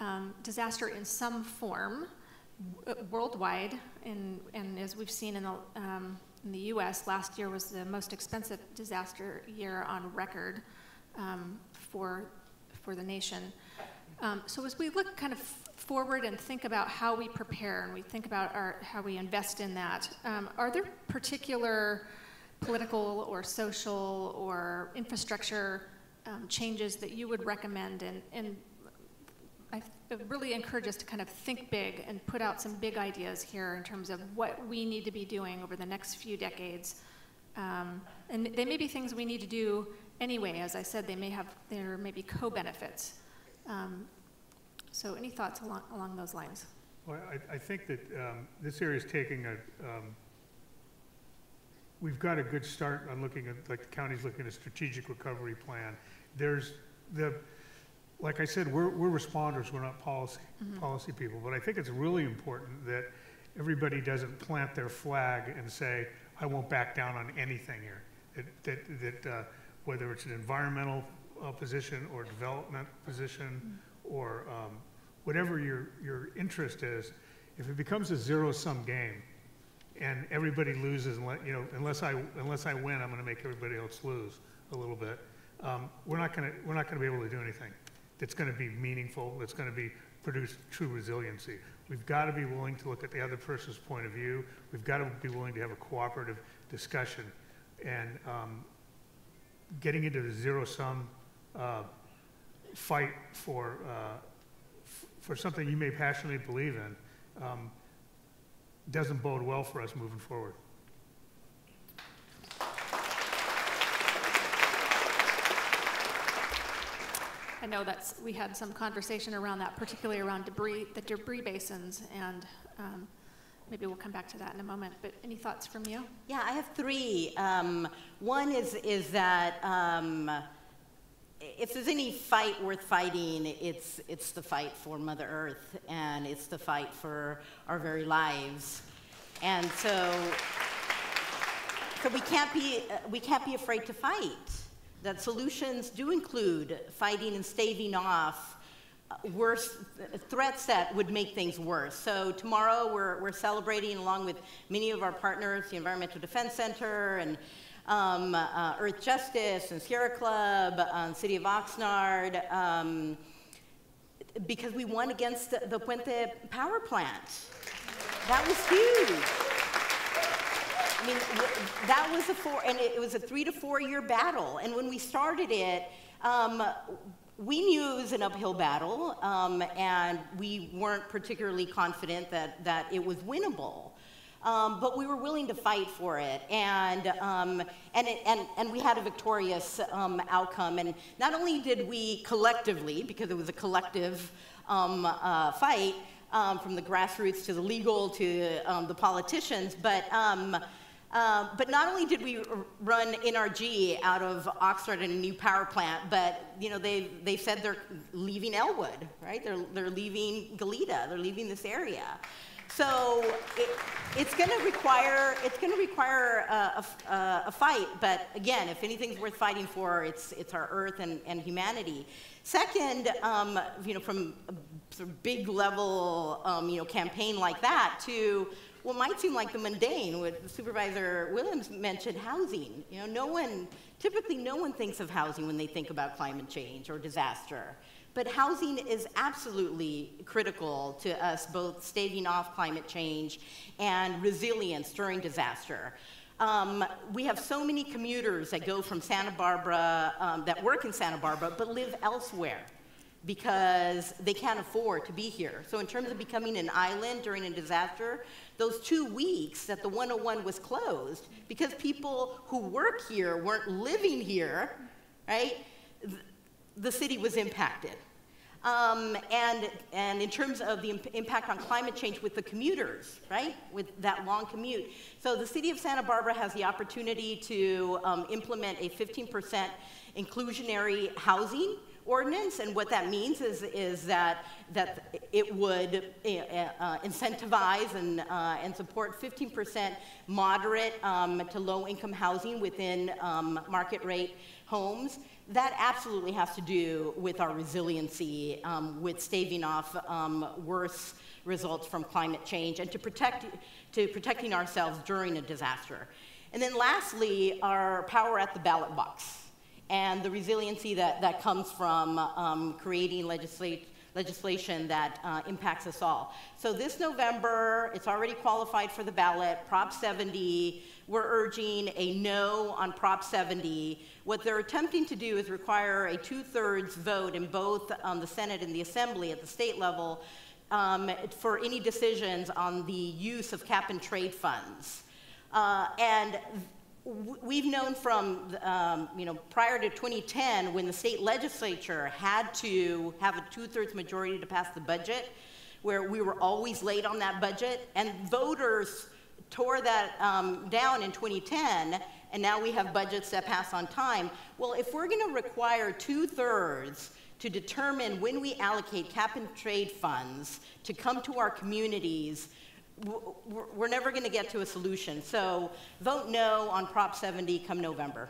um, disaster in some form w- worldwide, and, and as we've seen in the, um, in the U.S., last year was the most expensive disaster year on record um, for, for the nation. Um, so as we look kind of forward and think about how we prepare and we think about our, how we invest in that, um, are there particular political or social or infrastructure um, changes that you would recommend? And, and I really encourage us to kind of think big and put out some big ideas here in terms of what we need to be doing over the next few decades. Um, and they may be things we need to do anyway. As I said, they may have there may be co-benefits. Um, so, any thoughts along along those lines? Well, I, I think that um, this area is taking a, um, we've got a good start on looking at, like the county's looking at a strategic recovery plan. There's the, like I said, we're, we're responders, we're not policy, policy people. But I think it's really important that everybody doesn't plant their flag and say, I won't back down on anything here. That, that, that uh, whether it's an environmental uh, position or development position or um, whatever your, your interest is, if it becomes a zero-sum game and everybody loses, you know, unless I, unless I win, I'm gonna make everybody else lose a little bit, um, we're not gonna, we're not gonna be able to do anything that's gonna be meaningful, that's gonna be, produce true resiliency. We've gotta be willing to look at the other person's point of view. We've gotta be willing to have a cooperative discussion. And, um, getting into the zero-sum, uh, fight for, uh, for something you may passionately believe in, um, doesn't bode well for us moving forward. I know that's we had some conversation around that, particularly around debris, the debris basins, and um, maybe we'll come back to that in a moment, but any thoughts from you? Yeah, I have three. Um, one is, is that um, if there's any fight worth fighting, it's, it's the fight for Mother Earth, and it's the fight for our very lives. And so, so we, can't be, we can't be afraid to fight. That solutions do include fighting and staving off worse threats that would make things worse. So tomorrow we're, we're celebrating along with many of our partners, the Environmental Defense Center and um, uh, Earth Justice and Sierra Club, um, City of Oxnard, um, because we won against the, the Puente power plant. That was huge. I mean, that was a four, and it was a three to four year battle. And when we started it, um, we knew it was an uphill battle, um, and we weren't particularly confident that, that it was winnable. Um, but we were willing to fight for it, and, um, and, it, and, and we had a victorious um, outcome. And not only did we collectively, because it was a collective um, uh, fight, um, from the grassroots to the legal to um, the politicians, but uh, but not only did we run NRG out of Oxnard in a new power plant, but you know they they said they're leaving Ellwood, right? They're they're leaving Goleta. They're leaving this area. So it, it's going to require it's going to require a, a, a, fight. But again, if anything's worth fighting for, it's it's our Earth and, and humanity. Second, um, you know, from a sort of big level, um, you know, campaign like that to what might seem like the mundane, what Supervisor Williams mentioned, housing. You know, no one, typically no one thinks of housing when they think about climate change or disaster. But housing is absolutely critical to us both staving off climate change and resilience during disaster. Um, we have so many commuters that go from Santa Barbara, um, that work in Santa Barbara, but live elsewhere because they can't afford to be here. So, in terms of becoming an island during a disaster, those two weeks that the 101 was closed, because people who work here weren't living here, right, the city was impacted. Um, and, and in terms of the imp impact on climate change with the commuters, right, with that long commute. So the city of Santa Barbara has the opportunity to um, implement a 15% inclusionary housing ordinance, and what that means is, is that, that it would uh, uh, incentivize and, uh, and support 15% moderate um, to low income housing within um, market rate homes. That absolutely has to do with our resiliency, um, with staving off um, worse results from climate change, and to, protect, to protecting ourselves during a disaster. And then lastly, our power at the ballot box and the resiliency that, that comes from um, creating legislate, legislation that uh, impacts us all. So this November, it's already qualified for the ballot, Prop 70. We're urging a no on Prop 70. What they're attempting to do is require a two-thirds vote in both um, the Senate and the Assembly at the state level um, for any decisions on the use of cap and trade funds. Uh, and we've known from, um, you know, prior to 2010, when the state legislature had to have a two-thirds majority to pass the budget, where we were always late on that budget, and voters tore that um, down in 2010, and now we have budgets that pass on time. Well, if we're going to require two-thirds to determine when we allocate cap and trade funds to come to our communities we're never going to get to a solution. So vote no on Prop 70 come November.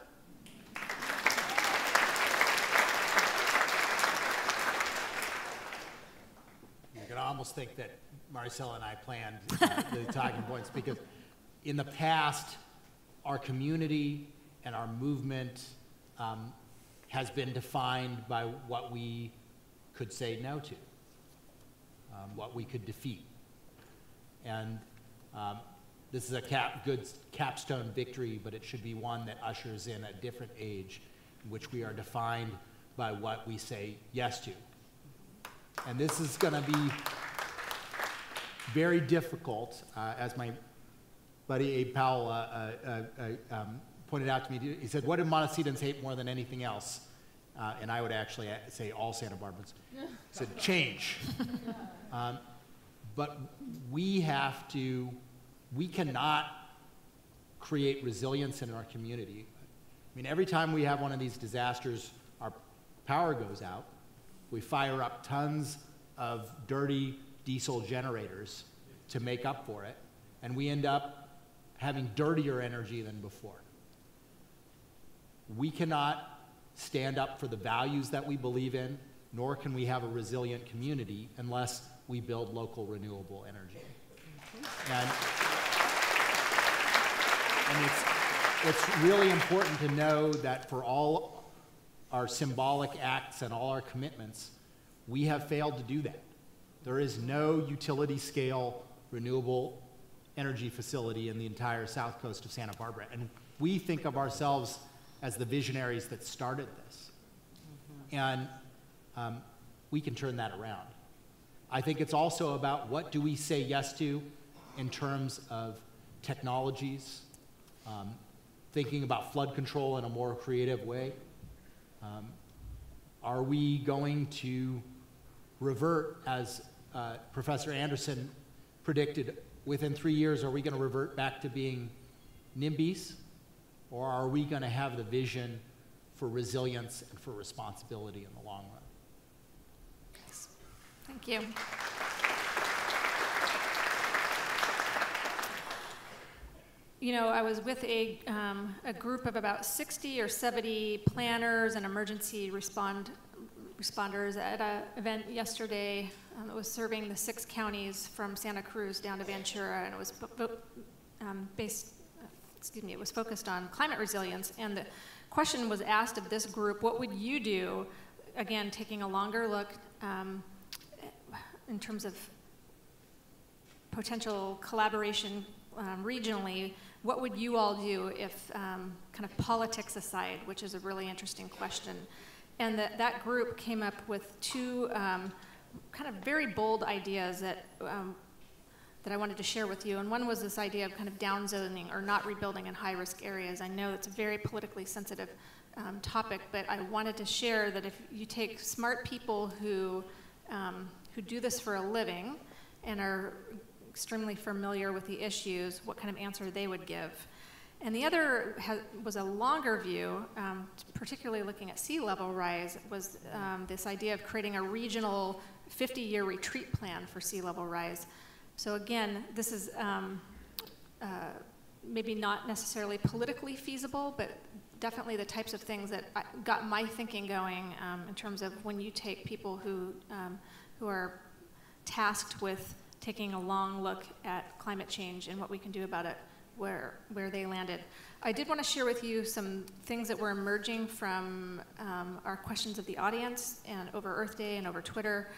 You can almost think that Maricela and I planned uh, the talking points because in the past, our community and our movement um, has been defined by what we could say no to, um, what we could defeat. And um, this is a cap, good capstone victory, but it should be one that ushers in a different age in which we are defined by what we say yes to. And this is going to be very difficult, uh, as my buddy Abe Powell uh, uh, uh, um, pointed out to me. He said, What do Montecitans hate more than anything else? Uh, and I would actually uh, say all Santa Barbans. He said, Change. Um, but we have to we cannot create resilience in our community. I mean, every time we have one of these disasters, our power goes out, we fire up tons of dirty diesel generators to make up for it, and we end up having dirtier energy than before. We cannot stand up for the values that we believe in, nor can we have a resilient community unless we build local renewable energy. And, and it's, it's really important to know that for all our symbolic acts and all our commitments, we have failed to do that. There is no utility scale renewable energy facility in the entire south coast of Santa Barbara. And we think of ourselves as the visionaries that started this. Mm-hmm. And um, we can turn that around. I think it's also about what do we say yes to in terms of technologies, um, thinking about flood control in a more creative way. Um, are we going to revert, as uh, Professor Anderson predicted, within three years, are we going to revert back to being NIMBYs? Or are we going to have the vision for resilience and for responsibility in the long run? Thank you. You know, I was with a, um, a group of about 60 or 70 planners and emergency respond, responders at an event yesterday um, that was serving the six counties from Santa Cruz down to Ventura, and it was um, based, excuse me, it was focused on climate resilience. And the question was asked of this group, what would you do, again, taking a longer look um, in terms of potential collaboration um, regionally, what would you all do if, um, kind of politics aside, which is a really interesting question, and that, that group came up with two um, kind of very bold ideas that, um, that I wanted to share with you. And one was this idea of kind of downzoning or not rebuilding in high risk areas. I know it's a very politically sensitive um, topic, but I wanted to share that if you take smart people who, um, who do this for a living and are extremely familiar with the issues, what kind of answer they would give. And the other was a longer view, um, particularly looking at sea level rise, was um, this idea of creating a regional 50 year retreat plan for sea level rise. So, again, this is um, uh, maybe not necessarily politically feasible, but definitely the types of things that got my thinking going um, in terms of when you take people who, um, who are tasked with taking a long look at climate change and what we can do about it, where, where they landed. I did want to share with you some things that were emerging from um, our questions of the audience and over Earth Day and over Twitter.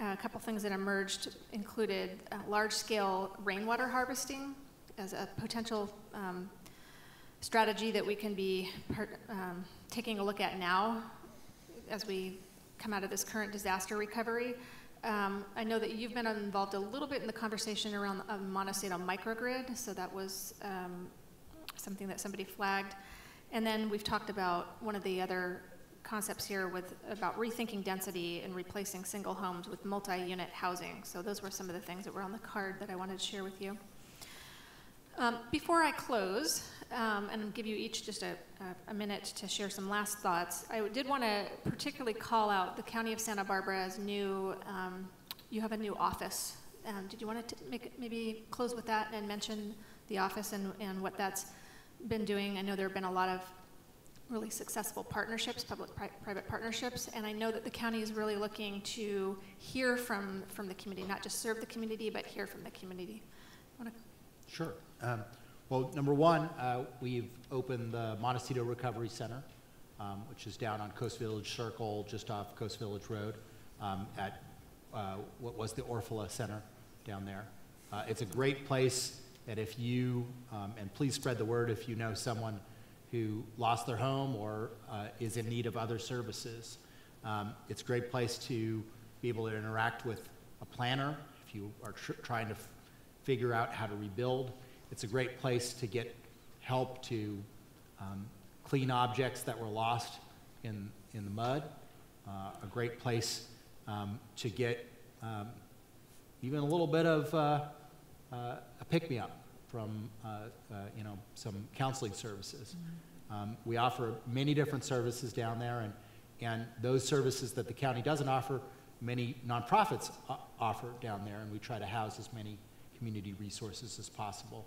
A couple things that emerged included uh, large scale rainwater harvesting as a potential um, strategy that we can be um, taking a look at now as we come out of this current disaster recovery. Um, I know that you've been involved a little bit in the conversation around a Montecito microgrid, so that was um, something that somebody flagged. And then we've talked about one of the other concepts here with about rethinking density and replacing single homes with multi-unit housing. So those were some of the things that were on the card that I wanted to share with you. Um, before I close, um, and give you each just a, a, minute to share some last thoughts. I did want to particularly call out the County of Santa Barbara as new, um, you have a new office. Um, did you want to make, maybe close with that and mention the office and, and what that's been doing? I know there have been a lot of really successful partnerships, public-private partnerships, and I know that the county is really looking to hear from, from the community, not just serve the community, but hear from the community. Sure. Um, well, number one, uh, we've opened the Montecito Recovery Center, um, which is down on Coast Village Circle, just off Coast Village Road, um, at uh, what was the Orfalea Center down there. Uh, it's a great place that if you, um, and please spread the word if you know someone who lost their home or uh, is in need of other services. Um, it's a great place to be able to interact with a planner if you are tr trying to figure out how to rebuild. It's a great place to get help to um, clean objects that were lost in, in the mud. Uh, a great place um, to get um, even a little bit of uh, uh, a pick me up from uh, uh, you know, some counseling services. Um, we offer many different services down there, and, and those services that the county doesn't offer, many nonprofits offer down there, and we try to house as many community resources as possible.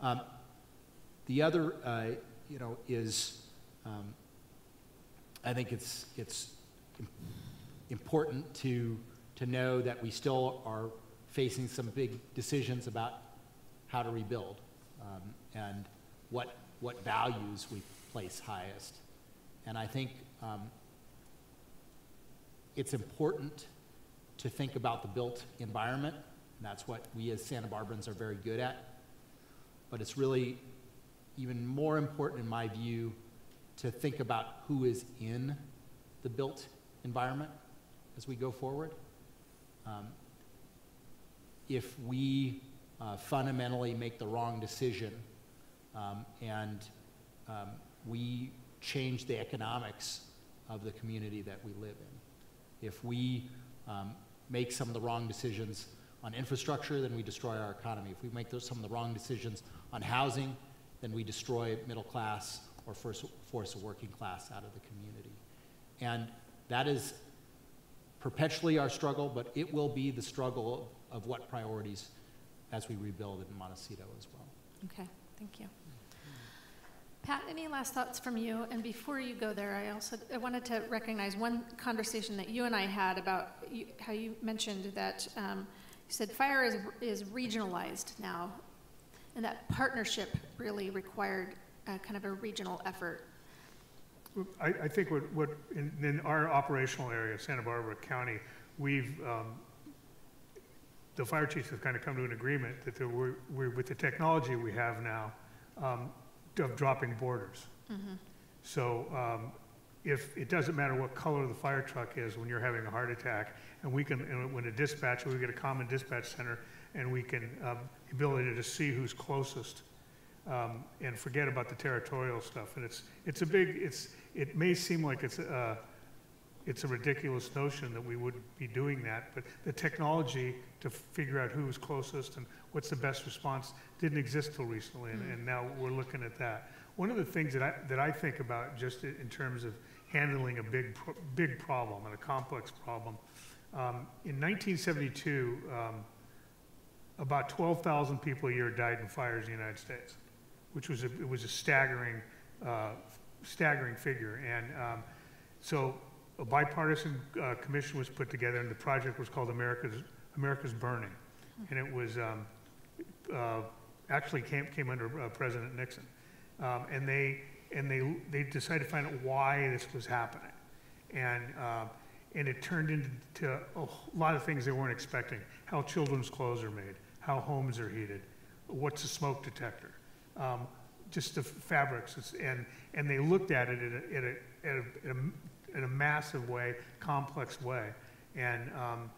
Um, the other, uh, you know, is um, I think it's, it's important to, to know that we still are facing some big decisions about how to rebuild um, and what, what values we place highest. And I think um, it's important to think about the built environment, and that's what we as Santa Barbarans are very good at. But it's really even more important, in my view, to think about who is in the built environment as we go forward. Um, if we uh, fundamentally make the wrong decision um, and um, we change the economics of the community that we live in, if we um, make some of the wrong decisions on infrastructure, then we destroy our economy. If we make those, some of the wrong decisions on housing, then we destroy middle class or force, force a working class out of the community. And that is perpetually our struggle, but it will be the struggle of, of what priorities as we rebuild in Montecito as well. Okay, thank you. Pat, any last thoughts from you? And before you go there, I also I wanted to recognize one conversation that you and I had about you, how you mentioned that um, you said fire is, is regionalized now, and that partnership really required uh, kind of a regional effort. I, I think what, what, in, in our operational area, Santa Barbara County, we've, um, the fire chiefs have kind of come to an agreement that there were, we're, with the technology we have now, um, of dropping borders. So, um, if, it doesn't matter what color the fire truck is when you're having a heart attack, and we can, and when a dispatcher, we get a common dispatch center, and we can, um, ability to see who's closest, um, and forget about the territorial stuff. And it's, it's a big, it's, it may seem like it's a, it's a ridiculous notion that we would be doing that, but the technology to figure out who's closest and what's the best response didn't exist till recently, and, and now we're looking at that. One of the things that I, that I think about just in terms of handling a big, big problem and a complex problem, um, in 1972, um, about 12,000 people a year died in fires in the United States, which was a, it was a staggering, uh, staggering figure. And um, so a bipartisan uh, commission was put together, and the project was called America's, America's Burning. And it was um, uh, actually came, came under uh, President Nixon. Um, and they, and they, they decided to find out why this was happening. And, uh, and it turned into a lot of things they weren't expecting. How children's clothes are made, how homes are heated, what's a smoke detector, um, just the fabrics. It's- And, and they looked at it in a, in a, in a, in a, in a massive way, complex way. And um,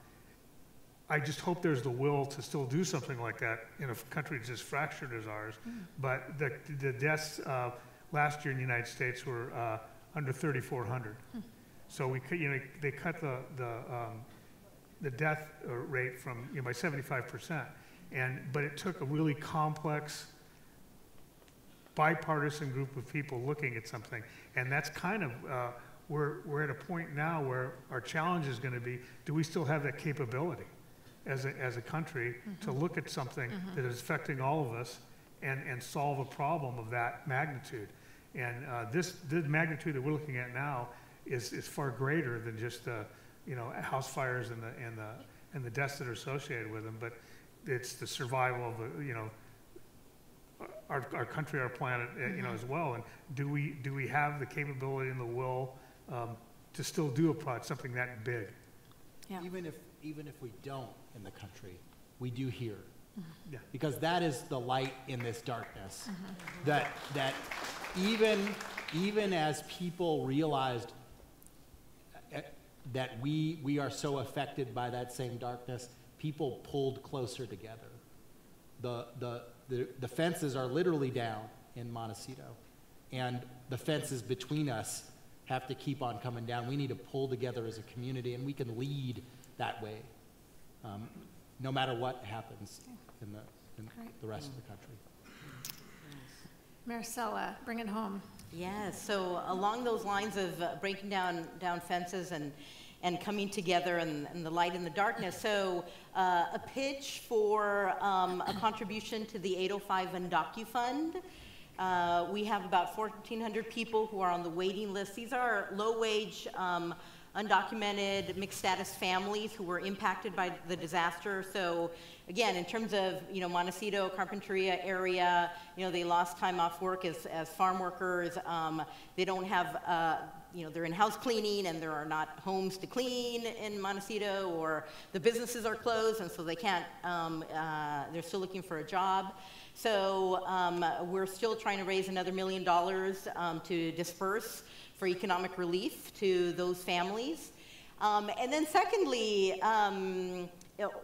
I just hope there's the will to still do something like that in a country that's as fractured as ours. But the, the deaths uh, last year in the United States were uh, under 3,400. So we, you know, they cut the, the, um, the death uh, rate from, you know, by 75%. And, but it took a really complex bipartisan group of people looking at something. And that's kind of, uh, we're, we're at a point now where our challenge is going to be, do we still have that capability as a, as a country to look at something that is affecting all of us and, and solve a problem of that magnitude? And uh, this, the magnitude that we're looking at now is, is far greater than just the, you know, house fires and the, and the, and the deaths that are associated with them, but it's the survival of the, you know, our, our country, our planet, uh, you know, as well. And do we, do we have the capability and the will um, to still do a project, something that big? Yeah. Even if, even if we don't in the country, we do here. Yeah. Because that is the light in this darkness. That, that even, even as people realized uh, that we, we are so affected by that same darkness, people pulled closer together. The, the, the, the fences are literally down in Montecito, and the fences between us have to keep on coming down. We need to pull together as a community, and we can lead that way, um, no matter what happens in the, in the rest of the country. Maricela, bring it home. Yes, so along those lines of uh, breaking down, down fences and, and coming together and, and the light in the darkness, so uh, a pitch for um, a contribution to the 805 Undocu Fund. Uh, we have about 1,400 people who are on the waiting list. These are low-wage, um, undocumented, mixed-status families who were impacted by the disaster. So again, in terms of, you know, Montecito, Carpinteria area, you know, they lost time off work as, as farm workers. Um, they don't have, uh, you know, they're in house cleaning and there are not homes to clean in Montecito or the businesses are closed and so they can't, um, uh, they're still looking for a job. So um, we're still trying to raise another million dollars um, to disperse for economic relief to those families. Um, and then secondly, um,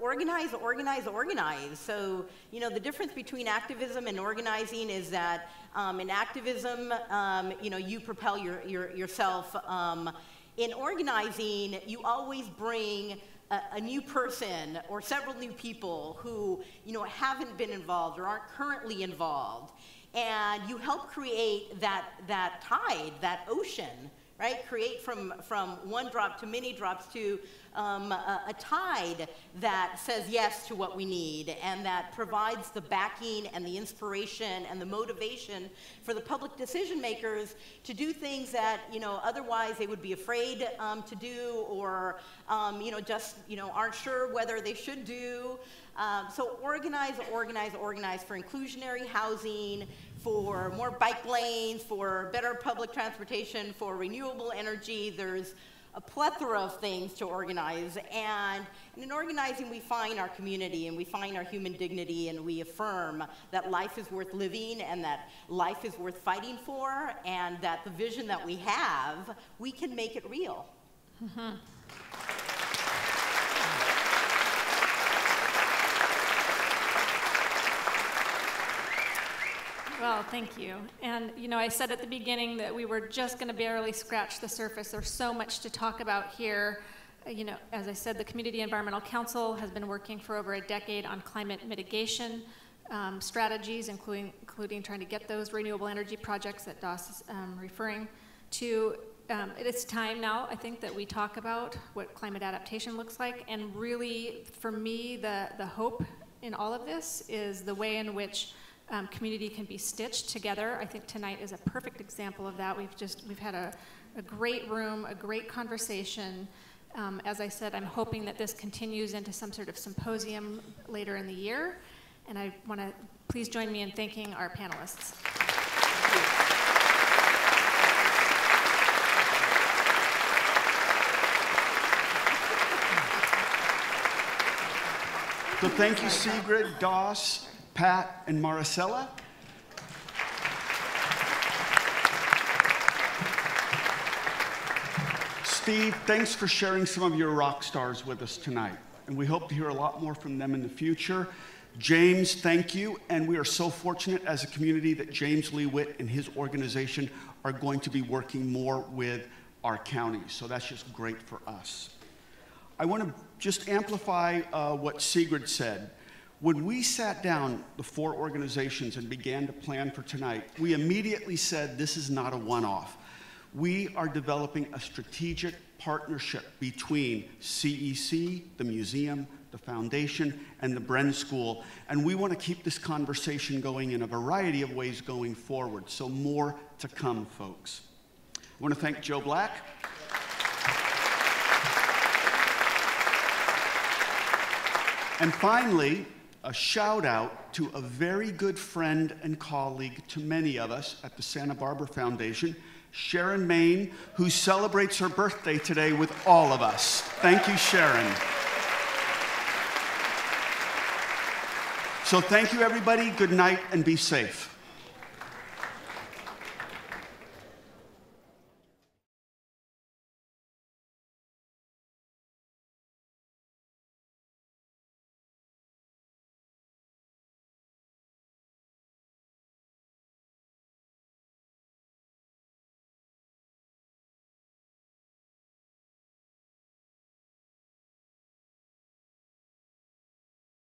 organize, organize, organize. So, you know, the difference between activism and organizing is that um, in activism, um, you know, you propel your, your, yourself. Um, in organizing, you always bring a, a, new person or several new people who, you know, haven't been involved or aren't currently involved. And you help create that, that tide, that ocean right? Create from, from one drop to many drops to um, a, a, tide that says yes to what we need and that provides the backing and the inspiration and the motivation for the public decision makers to do things that, you know, otherwise they would be afraid um, to do or, um, you know, just, you know, aren't sure whether they should do. Um, so organize, organize, organize for inclusionary housing, for more bike lanes, for better public transportation, for renewable energy. There's a plethora of things to organize. And in organizing, we find our community and we find our human dignity and we affirm that life is worth living and that life is worth fighting for and that the vision that we have, we can make it real. Mm-hmm. Well, thank you. And, you know, I said at the beginning that we were just going to barely scratch the surface. There's so much to talk about here. Uh, you know, as I said, the Community Environmental Council has been working for over a decade on climate mitigation um, strategies, including, including trying to get those renewable energy projects that Das is um, referring to. Um, it is time now, I think, that we talk about what climate adaptation looks like. And really, for me, the, the hope in all of this is the way in which um, community can be stitched together. I think tonight is a perfect example of that. We've just we've had a, a great room, a great conversation. Um, as I said, I'm hoping that this continues into some sort of symposium later in the year. And I want to please join me in thanking our panelists. So thank you, Sigrid, Das, Pat and Maricela. Steve, thanks for sharing some of your rock stars with us tonight. And we hope to hear a lot more from them in the future. James, thank you. And we are so fortunate as a community that James Lee Witt and his organization are going to be working more with our county. So that's just great for us. I want to just amplify uh, what Sigrid said. When we sat down, the four organizations, and began to plan for tonight, we immediately said this is not a one off. We are developing a strategic partnership between CEC, the museum, the foundation, and the Bren School. And we want to keep this conversation going in a variety of ways going forward. So, more to come, folks. I want to thank Joe Black. And finally, a shout out to a very good friend and colleague to many of us at the Santa Barbara Foundation, Sharon Main, who celebrates her birthday today with all of us. Thank you, Sharon. So, thank you, everybody. Good night and be safe.